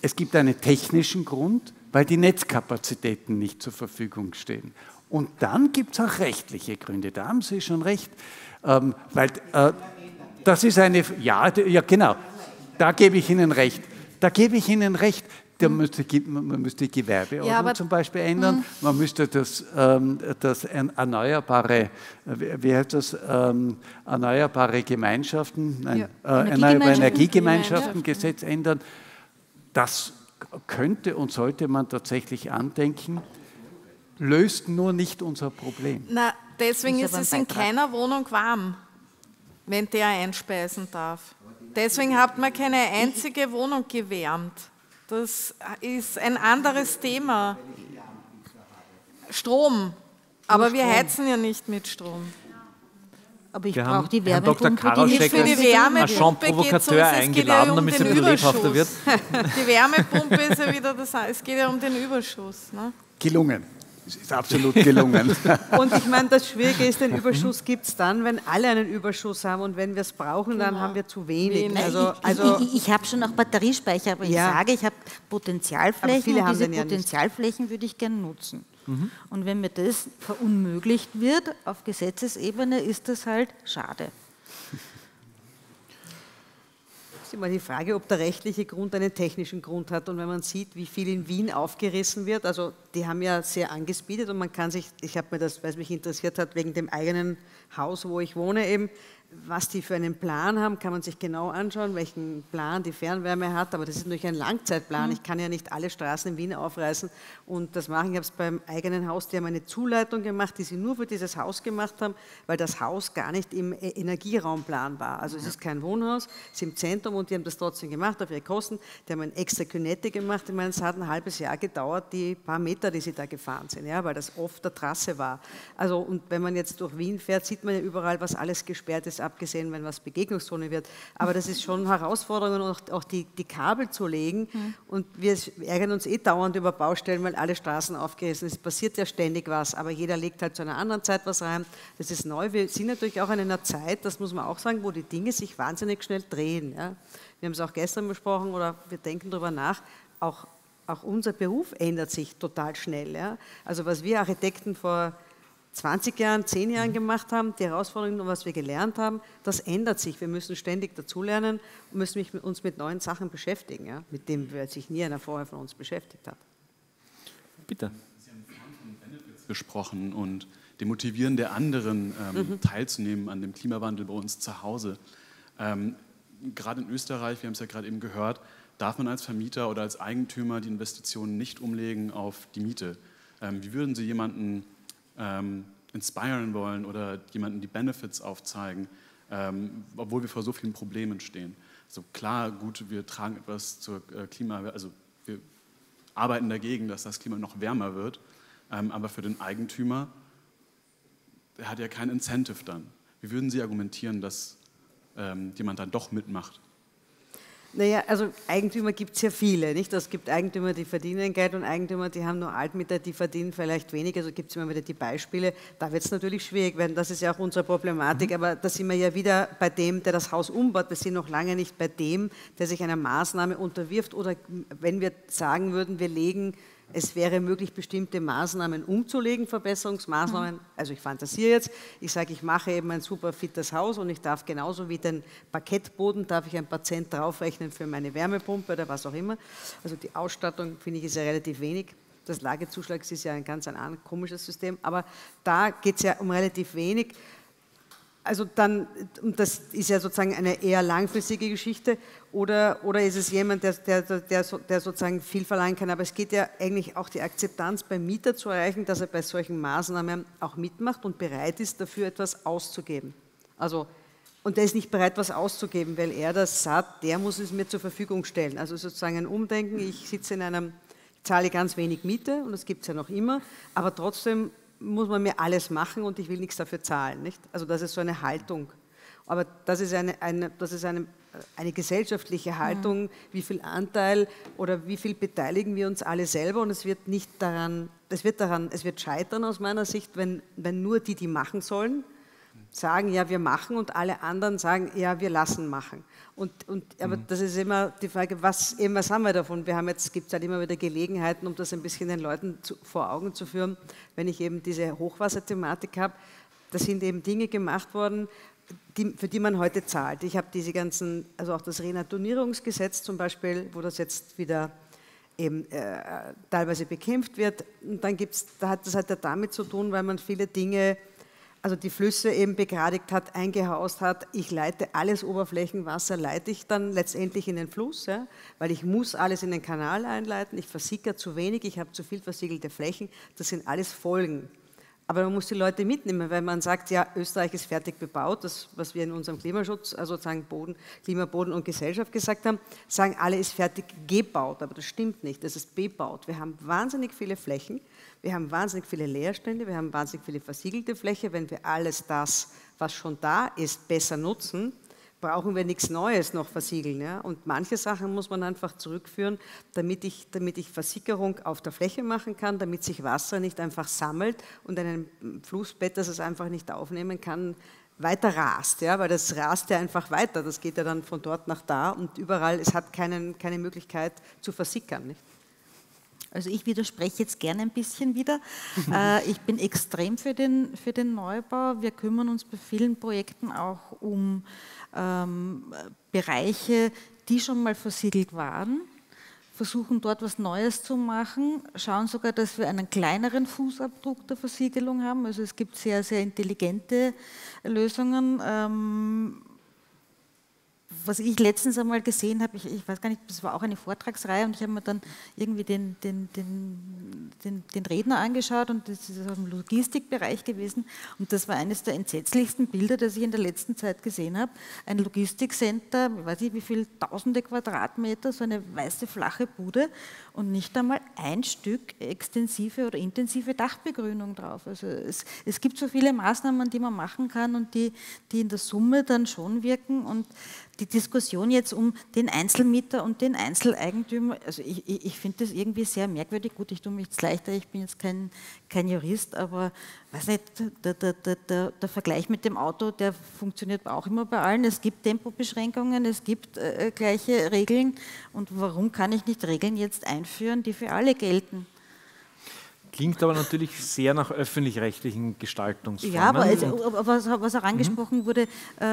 es gibt einen technischen Grund, weil die Netzkapazitäten nicht zur Verfügung stehen. Und dann gibt es auch rechtliche Gründe, da haben Sie schon recht. Ähm, weil äh, das ist eine, ja, ja genau, da gebe ich Ihnen recht. Da gebe ich Ihnen recht da müsste, man müsste die Gewerbeordnung ja, zum Beispiel ändern, hm. man müsste das, ähm, das erneuerbare, wie heißt das, ähm, erneuerbare Gemeinschaften, nein, ja. äh, erneuerbare Energiegemeinschaften Gesetz ändern. Das könnte und sollte man tatsächlich andenken, löst nur nicht unser Problem. Na, deswegen ist, ist es in keiner Wohnung warm, wenn der einspeisen darf. Deswegen hat man keine einzige Wohnung gewärmt. Das ist ein anderes Thema. Strom. Aber wir heizen ja nicht mit Strom. Aber ich brauche die Wärmepumpe. Dr. Karoschek für die Wärmepumpe Provokateur eingeladen, ja um damit es ein lebhafter wird. Die Wärmepumpe ist ja wieder das, es geht ja um den Überschuss. Ne? Gelungen. Es ist absolut gelungen. und ich meine, das Schwierige ist, den Überschuss gibt es dann, wenn alle einen Überschuss haben und wenn wir es brauchen, dann genau. haben wir zu wenig. Nein, also, ich, also ich, ich habe schon auch Batteriespeicher, aber ja. ich sage, ich habe Potenzialflächen und diese Potenzialflächen ja würde ich gerne nutzen. Mhm. Und wenn mir das verunmöglicht wird auf Gesetzesebene, ist das halt schade ist immer die Frage, ob der rechtliche Grund einen technischen Grund hat. Und wenn man sieht, wie viel in Wien aufgerissen wird, also die haben ja sehr angespeedet und man kann sich, ich habe mir das, weil es mich interessiert hat, wegen dem eigenen Haus, wo ich wohne, eben was die für einen Plan haben, kann man sich genau anschauen, welchen Plan die Fernwärme hat, aber das ist natürlich ein Langzeitplan. Mhm. Ich kann ja nicht alle Straßen in Wien aufreißen und das machen. Ich habe es beim eigenen Haus, die haben eine Zuleitung gemacht, die sie nur für dieses Haus gemacht haben, weil das Haus gar nicht im e-, Energieraumplan war. Also es ist kein Wohnhaus, es ist im Zentrum und die haben das trotzdem gemacht auf ihre Kosten. Die haben ein extra Künette gemacht. Ich meine, es hat ein halbes Jahr gedauert, die paar Meter, die sie da gefahren sind, ja, weil das oft der Trasse war. Also und wenn man jetzt durch Wien fährt, sieht man ja überall, was alles gesperrt ist, abgesehen, wenn was Begegnungszone wird. Aber das ist schon Herausforderung, auch, auch die, die Kabel zu legen. Mhm. Und wir ärgern uns eh dauernd über Baustellen, weil alle Straßen aufgerissen sind. Es passiert ja ständig was, aber jeder legt halt zu einer anderen Zeit was rein. Das ist neu. Wir sind natürlich auch in einer Zeit, das muss man auch sagen, wo die Dinge sich wahnsinnig schnell drehen. Ja. Wir haben es auch gestern besprochen oder wir denken darüber nach, auch, auch unser Beruf ändert sich total schnell. Ja. Also was wir Architekten vor 20 Jahren, 10 Jahren gemacht haben, die Herausforderungen und was wir gelernt haben, das ändert sich. Wir müssen ständig dazulernen und müssen uns mit neuen Sachen beschäftigen, ja, mit dem sich nie einer vorher von uns beschäftigt hat. Bitte. Sie haben vorhin von Benefits gesprochen und dem Motivieren der anderen ähm, mhm. teilzunehmen an dem Klimawandel bei uns zu Hause. Ähm, gerade in Österreich, wir haben es ja gerade eben gehört, darf man als Vermieter oder als Eigentümer die Investitionen nicht umlegen auf die Miete. Ähm, wie würden Sie jemanden ähm, inspirieren wollen oder jemanden die Benefits aufzeigen, ähm, obwohl wir vor so vielen Problemen stehen. Also klar, gut, wir tragen etwas zur äh, Klima, also wir arbeiten dagegen, dass das Klima noch wärmer wird, ähm, aber für den Eigentümer, der hat ja kein Incentive dann. Wie würden Sie argumentieren, dass ähm, jemand dann doch mitmacht? Naja, also Eigentümer gibt es ja viele, nicht? Es gibt Eigentümer, die verdienen Geld und Eigentümer, die haben nur Altmieter, die verdienen vielleicht weniger. Also gibt es immer wieder die Beispiele. Da wird es natürlich schwierig werden. Das ist ja auch unsere Problematik. Mhm. Aber da sind wir ja wieder bei dem, der das Haus umbaut. Wir sind noch lange nicht bei dem, der sich einer Maßnahme unterwirft. Oder wenn wir sagen würden, wir legen es wäre möglich, bestimmte Maßnahmen umzulegen, Verbesserungsmaßnahmen. Also ich fantasiere jetzt, ich sage, ich mache eben ein super fittes Haus und ich darf genauso wie den Parkettboden, darf ich ein paar Cent draufrechnen für meine Wärmepumpe oder was auch immer. Also die Ausstattung, finde ich, ist ja relativ wenig. Das Lagezuschlags ist ja ein ganz ein komisches System, aber da geht es ja um relativ wenig. Also dann, und das ist ja sozusagen eine eher langfristige Geschichte, oder, oder ist es jemand, der, der, der, der, sozusagen viel verlangen kann? Aber es geht ja eigentlich auch die Akzeptanz beim Mieter zu erreichen, dass er bei solchen Maßnahmen auch mitmacht und bereit ist, dafür etwas auszugeben. Also, und der ist nicht bereit, was auszugeben, weil er das sagt, der muss es mir zur Verfügung stellen. Also sozusagen ein Umdenken, ich sitze in einem, ich zahle ganz wenig Miete und das gibt es ja noch immer, aber trotzdem muss man mir alles machen und ich will nichts dafür zahlen. Nicht? Also das ist so eine Haltung. Aber das ist eine, eine, das ist eine, eine gesellschaftliche Haltung, wie viel Anteil oder wie viel beteiligen wir uns alle selber und es wird nicht daran, es wird daran, es wird scheitern aus meiner Sicht, wenn, wenn nur die, die machen sollen, sagen, ja, wir machen und alle anderen sagen, ja, wir lassen machen. Und, und, aber mhm. das ist immer die Frage, was, eben, was haben wir davon? Wir haben jetzt, gibt es halt immer wieder Gelegenheiten, um das ein bisschen den Leuten zu, vor Augen zu führen, wenn ich eben diese Hochwasserthematik habe. Da sind eben Dinge gemacht worden, die, für die man heute zahlt. Ich habe diese ganzen, also auch das Renaturierungsgesetz zum Beispiel, wo das jetzt wieder eben äh, teilweise bekämpft wird. Und dann gibt's, da hat das halt ja damit zu tun, weil man viele Dinge also die Flüsse eben begradigt hat, eingehaust hat. Ich leite alles Oberflächenwasser, leite ich dann letztendlich in den Fluss, ja, weil ich muss alles in den Kanal einleiten. Ich versickere zu wenig, ich habe zu viel versiegelte Flächen. Das sind alles Folgen. Aber man muss die Leute mitnehmen, weil man sagt, ja, Österreich ist fertig bebaut, das, was wir in unserem Klimaschutz, also sozusagen Boden, Klima, Boden und Gesellschaft gesagt haben, sagen alle ist fertig gebaut, aber das stimmt nicht, das ist bebaut. Wir haben wahnsinnig viele Flächen, wir haben wahnsinnig viele Leerstände, wir haben wahnsinnig viele versiegelte Fläche. Wenn wir alles das, was schon da ist, besser nutzen, brauchen wir nichts Neues noch versiegeln. Ja? Und manche Sachen muss man einfach zurückführen, damit ich, damit ich Versickerung auf der Fläche machen kann, damit sich Wasser nicht einfach sammelt und ein Flussbett, das es einfach nicht aufnehmen kann, weiter rast, ja, weil das rast ja einfach weiter, das geht ja dann von dort nach da und überall, es hat keinen, keine Möglichkeit zu versickern. Nicht? Also ich widerspreche jetzt gerne ein bisschen wieder. Äh, ich bin extrem für den, für den Neubau. Wir kümmern uns bei vielen Projekten auch um ähm, Bereiche, die schon mal versiegelt waren. versuchen dort was Neues zu machen, schauen sogar, dass wir einen kleineren Fußabdruck der Versiegelung haben. Also es gibt sehr, sehr intelligente Lösungen. Ähm, was ich letztens einmal gesehen habe, ich, ich, weiß gar nicht, das war auch eine Vortragsreihe und ich habe mir dann irgendwie den, den, den, den, den Redner angeschaut und das ist aus dem Logistikbereich gewesen und das war eines der entsetzlichsten Bilder, das ich in der letzten Zeit gesehen habe. Ein Logistikcenter, ich weiß nicht wie viele tausende Quadratmeter, so eine weiße flache Bude und nicht einmal ein Stück extensive oder intensive Dachbegrünung drauf. Also es, es gibt so viele Maßnahmen, die man machen kann und die, die in der Summe dann schon wirken und die Diskussion jetzt um den Einzelmieter und den Einzeleigentümer, also ich, ich, ich finde das irgendwie sehr merkwürdig. Gut, ich tue mich jetzt leichter, ich bin jetzt kein, kein Jurist, aber weiß nicht, der, der, der, der, Vergleich mit dem Auto, der funktioniert auch immer bei allen. Es gibt Tempobeschränkungen, es gibt äh, gleiche Regeln. Und warum kann ich nicht Regeln jetzt einführen, die für alle gelten? Klingt aber natürlich sehr nach öffentlich-rechtlichen Gestaltungsformen. Ja, aber es, was, was, auch angesprochen mhm. wurde, äh,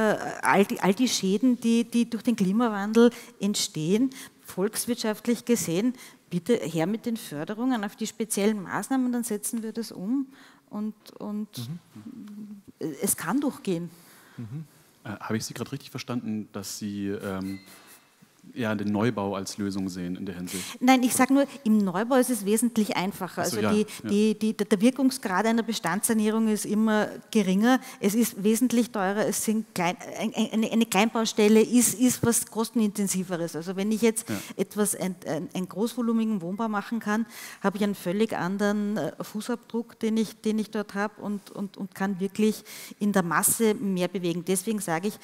all, die, all die Schäden, die, die durch den Klimawandel entstehen, volkswirtschaftlich gesehen, bitte her mit den Förderungen auf die speziellen Maßnahmen, dann setzen wir das um und, und mhm. es kann durchgehen. Mhm. Äh, Habe ich Sie gerade richtig verstanden, dass Sie ähm, ja, den Neubau als Lösung sehen in der Hinsicht? Nein, ich sage nur, im Neubau ist es wesentlich einfacher. So, also ja, die, ja. Die, die, der Wirkungsgrad einer Bestandssanierung ist immer geringer. Es ist wesentlich teurer. Es sind klein, eine, eine, Kleinbaustelle ist, ist was kostenintensiveres. Also wenn ich jetzt ja. etwas, ein, ein, großvolumigen Wohnbau machen kann, habe ich einen völlig anderen äh, Fußabdruck, den ich, den ich dort habe und, und, und kann wirklich in der Masse mehr bewegen. Deswegen sage ich,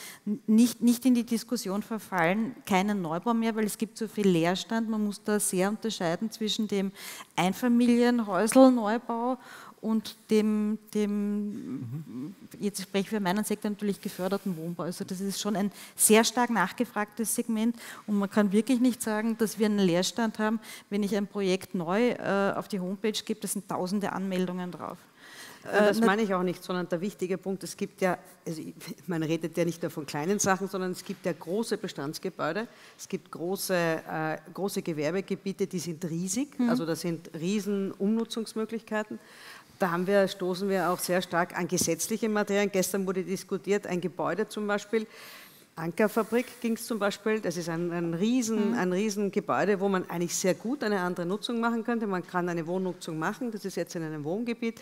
nicht, nicht in die Diskussion verfallen, keinen Neubau mehr, weil es gibt so viel Leerstand. Man muss da sehr unterscheiden zwischen dem Einfamilienhäusl-Neubau und dem, dem mhm. jetzt spreche ich für meinen Sektor natürlich geförderten Wohnbau. Also das ist schon ein sehr stark nachgefragtes Segment und man kann wirklich nicht sagen, dass wir einen Leerstand haben. Wenn ich ein Projekt neu äh, auf die Homepage gebe, da sind tausende Anmeldungen drauf. Äh, das meine ich auch nicht, sondern der wichtige Punkt, es gibt ja, also man redet ja nicht nur von kleinen Sachen, sondern es gibt ja große Bestandsgebäude, es gibt große, äh, große Gewerbegebiete, die sind riesig, mhm. also das sind riesen Umnutzungsmöglichkeiten. Da haben wir, stoßen wir auch sehr stark an gesetzliche Materien. Gestern wurde diskutiert, ein Gebäude zum Beispiel, Ankerfabrik ging es zum Beispiel, das ist ein, ein, riesen, mhm. ein riesen Gebäude, wo man eigentlich sehr gut eine andere Nutzung machen könnte. Man kann eine Wohnnutzung machen, das ist jetzt in einem Wohngebiet.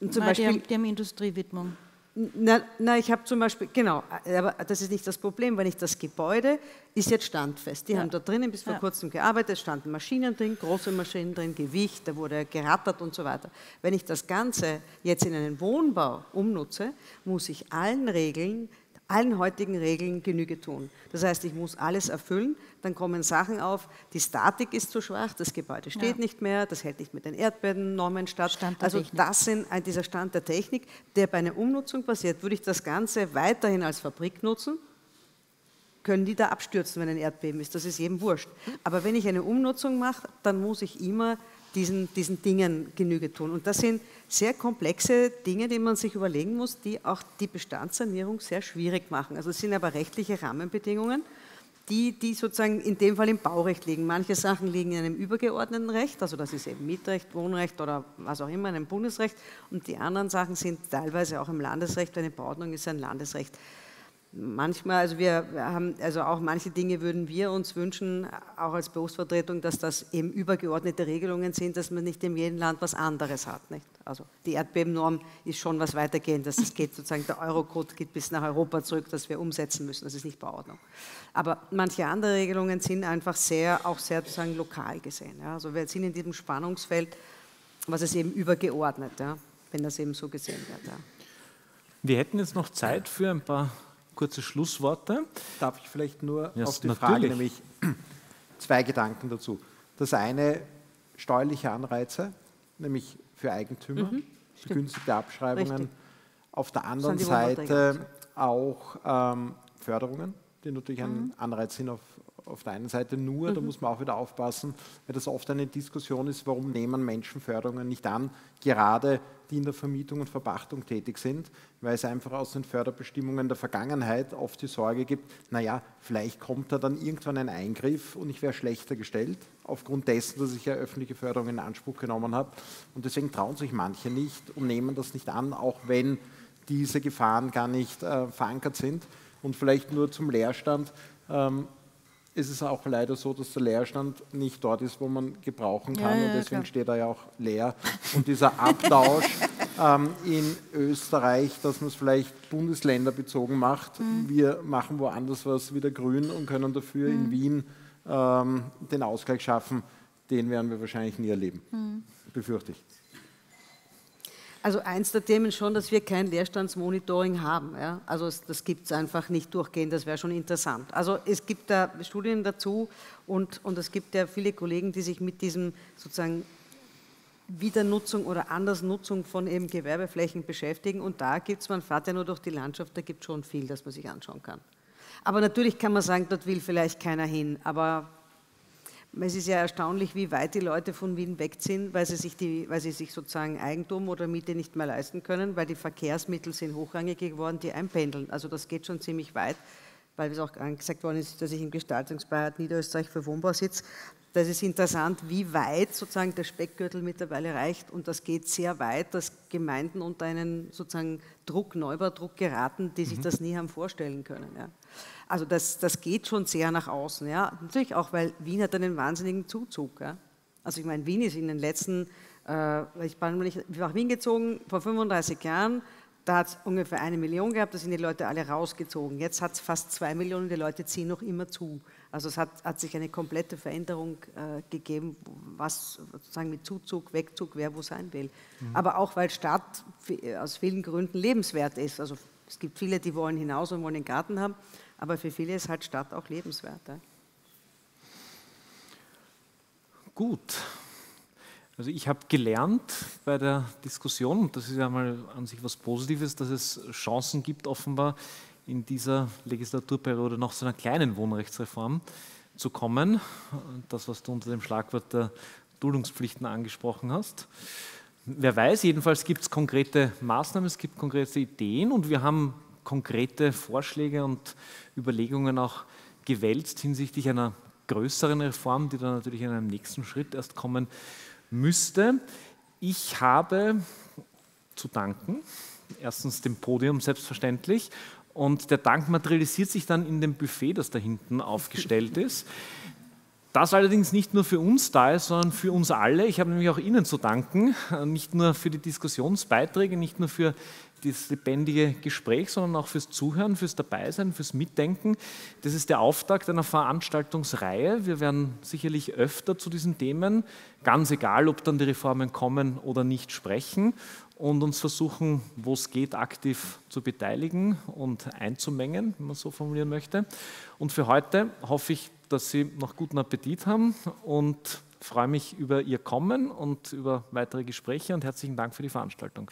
Und zum Nein, Beispiel, die haben, Industriewidmung. Na, na, ich habe zum Beispiel, genau, aber das ist nicht das Problem, wenn ich das Gebäude ist jetzt standfest. Die ja. haben da drinnen bis vor ja. kurzem gearbeitet, standen Maschinen drin, große Maschinen drin, Gewicht, da wurde gerattert und so weiter. Wenn ich das Ganze jetzt in einen Wohnbau umnutze, muss ich allen Regeln allen heutigen Regeln Genüge tun. Das heißt, ich muss alles erfüllen, dann kommen Sachen auf, die Statik ist zu schwach, das Gebäude steht ja. nicht mehr, das hält nicht mit den Erdbebennormen statt. also Technik. das sind dieser Stand der Technik, der bei einer Umnutzung passiert. Würde ich das Ganze weiterhin als Fabrik nutzen, können die da abstürzen, wenn ein Erdbeben ist. Das ist jedem wurscht. Aber wenn ich eine Umnutzung mache, dann muss ich immer diesen, diesen Dingen Genüge tun. Und das sind sehr komplexe Dinge, die man sich überlegen muss, die auch die Bestandssanierung sehr schwierig machen. Also es sind aber rechtliche Rahmenbedingungen, die, die sozusagen in dem Fall im Baurecht liegen. Manche Sachen liegen in einem übergeordneten Recht, also das ist eben Mietrecht, Wohnrecht oder was auch immer, in einem Bundesrecht. Und die anderen Sachen sind teilweise auch im Landesrecht, eine Bauordnung ist ein Landesrecht manchmal, also wir haben, also auch manche Dinge würden wir uns wünschen, auch als Berufsvertretung, dass das eben übergeordnete Regelungen sind, dass man nicht in jedem Land was anderes hat. Nicht? Also die Erdbebennorm ist schon was weitergehendes. Das geht sozusagen, der Eurocode geht bis nach Europa zurück, dass wir umsetzen müssen. Das ist nicht Bauordnung. Aber manche andere Regelungen sind einfach sehr, auch sehr sozusagen lokal gesehen. Ja? Also wir sind in diesem Spannungsfeld, was ist eben übergeordnet, ja? wenn das eben so gesehen wird. Ja. Wir hätten jetzt noch Zeit für ein paar kurze Schlussworte. Darf ich vielleicht nur ja, auf die natürlich. Frage, nämlich zwei Gedanken dazu. Das eine, steuerliche Anreize, nämlich für Eigentümer, mhm, günstige Abschreibungen. Richtig. Auf der anderen Seite auch ähm, Förderungen, die natürlich ein mhm. Anreiz sind auf, auf der einen Seite nur, mhm. da muss man auch wieder aufpassen, weil das oft eine Diskussion ist, warum nehmen Menschen Förderungen nicht an, gerade die in der Vermietung und Verpachtung tätig sind, weil es einfach aus den Förderbestimmungen der Vergangenheit oft die Sorge gibt, naja, vielleicht kommt da dann irgendwann ein Eingriff und ich wäre schlechter gestellt, aufgrund dessen, dass ich ja öffentliche Förderung in Anspruch genommen habe. Und deswegen trauen sich manche nicht und nehmen das nicht an, auch wenn diese Gefahren gar nicht äh, verankert sind. Und vielleicht nur zum Leerstand. Ähm, ist es auch leider so, dass der Leerstand nicht dort ist, wo man gebrauchen kann. Ja, ja, und deswegen klar. steht er ja auch leer. Und dieser Abtausch ähm, in Österreich, dass man es vielleicht bundesländerbezogen macht. Mhm. Wir machen woanders was wieder grün und können dafür mhm. in Wien ähm, den Ausgleich schaffen. Den werden wir wahrscheinlich nie erleben. Mhm. Befürchte ich. Also eins der Themen schon, dass wir kein Leerstandsmonitoring haben. Ja? Also das gibt es einfach nicht durchgehend, das wäre schon interessant. Also es gibt da Studien dazu und, und es gibt ja viele Kollegen, die sich mit diesem sozusagen Wiedernutzung oder Andersnutzung von eben Gewerbeflächen beschäftigen und da gibt es, man fährt ja nur durch die Landschaft, da gibt es schon viel, das man sich anschauen kann. Aber natürlich kann man sagen, dort will vielleicht keiner hin, aber es ist ja erstaunlich, wie weit die Leute von Wien wegziehen, weil sie sich, die, weil sie sich sozusagen Eigentum oder Miete nicht mehr leisten können, weil die Verkehrsmittel sind hochrangig geworden, die einpendeln. Also das geht schon ziemlich weit, weil es auch gesagt worden ist, dass ich im Gestaltungsbeirat Niederösterreich für Wohnbau sitze. Das ist interessant, wie weit sozusagen der Speckgürtel mittlerweile reicht und das geht sehr weit, dass Gemeinden unter einen sozusagen Druck, Neubaudruck geraten, die sich mhm. das nie haben vorstellen können. Ja. Also das, das geht schon sehr nach außen. Ja. Natürlich auch, weil Wien hat einen wahnsinnigen Zuzug. Ja. Also ich meine, Wien ist in den letzten, äh, ich bin nach Wien gezogen vor 35 Jahren, da hat es ungefähr eine Million gehabt, da sind die Leute alle rausgezogen. Jetzt hat es fast zwei Millionen, die Leute ziehen noch immer zu. Also es hat, hat sich eine komplette Veränderung äh, gegeben, was sozusagen mit Zuzug, Wegzug, wer wo sein will. Mhm. Aber auch weil Stadt aus vielen Gründen lebenswert ist. Also es gibt viele, die wollen hinaus und wollen einen Garten haben aber für viele ist halt Stadt auch lebenswert. Gut. Also ich habe gelernt bei der Diskussion, und das ist ja mal an sich was Positives, dass es Chancen gibt, offenbar in dieser Legislaturperiode noch zu einer kleinen Wohnrechtsreform zu kommen. Das, was du unter dem Schlagwort der Duldungspflichten angesprochen hast. Wer weiß, jedenfalls gibt es konkrete Maßnahmen, es gibt konkrete Ideen und wir haben konkrete Vorschläge und Überlegungen auch gewälzt hinsichtlich einer größeren Reform, die dann natürlich in einem nächsten Schritt erst kommen müsste. Ich habe zu danken, erstens dem Podium selbstverständlich, und der Dank materialisiert sich dann in dem Buffet, das da hinten aufgestellt ist. Das allerdings nicht nur für uns da ist, sondern für uns alle. Ich habe nämlich auch Ihnen zu danken, nicht nur für die Diskussionsbeiträge, nicht nur für das lebendige Gespräch, sondern auch fürs Zuhören, fürs Dabeisein, fürs Mitdenken. Das ist der Auftakt einer Veranstaltungsreihe. Wir werden sicherlich öfter zu diesen Themen, ganz egal, ob dann die Reformen kommen oder nicht, sprechen und uns versuchen, wo es geht, aktiv zu beteiligen und einzumengen, wenn man so formulieren möchte. Und für heute hoffe ich, dass Sie noch guten Appetit haben und freue mich über Ihr Kommen und über weitere Gespräche und herzlichen Dank für die Veranstaltung.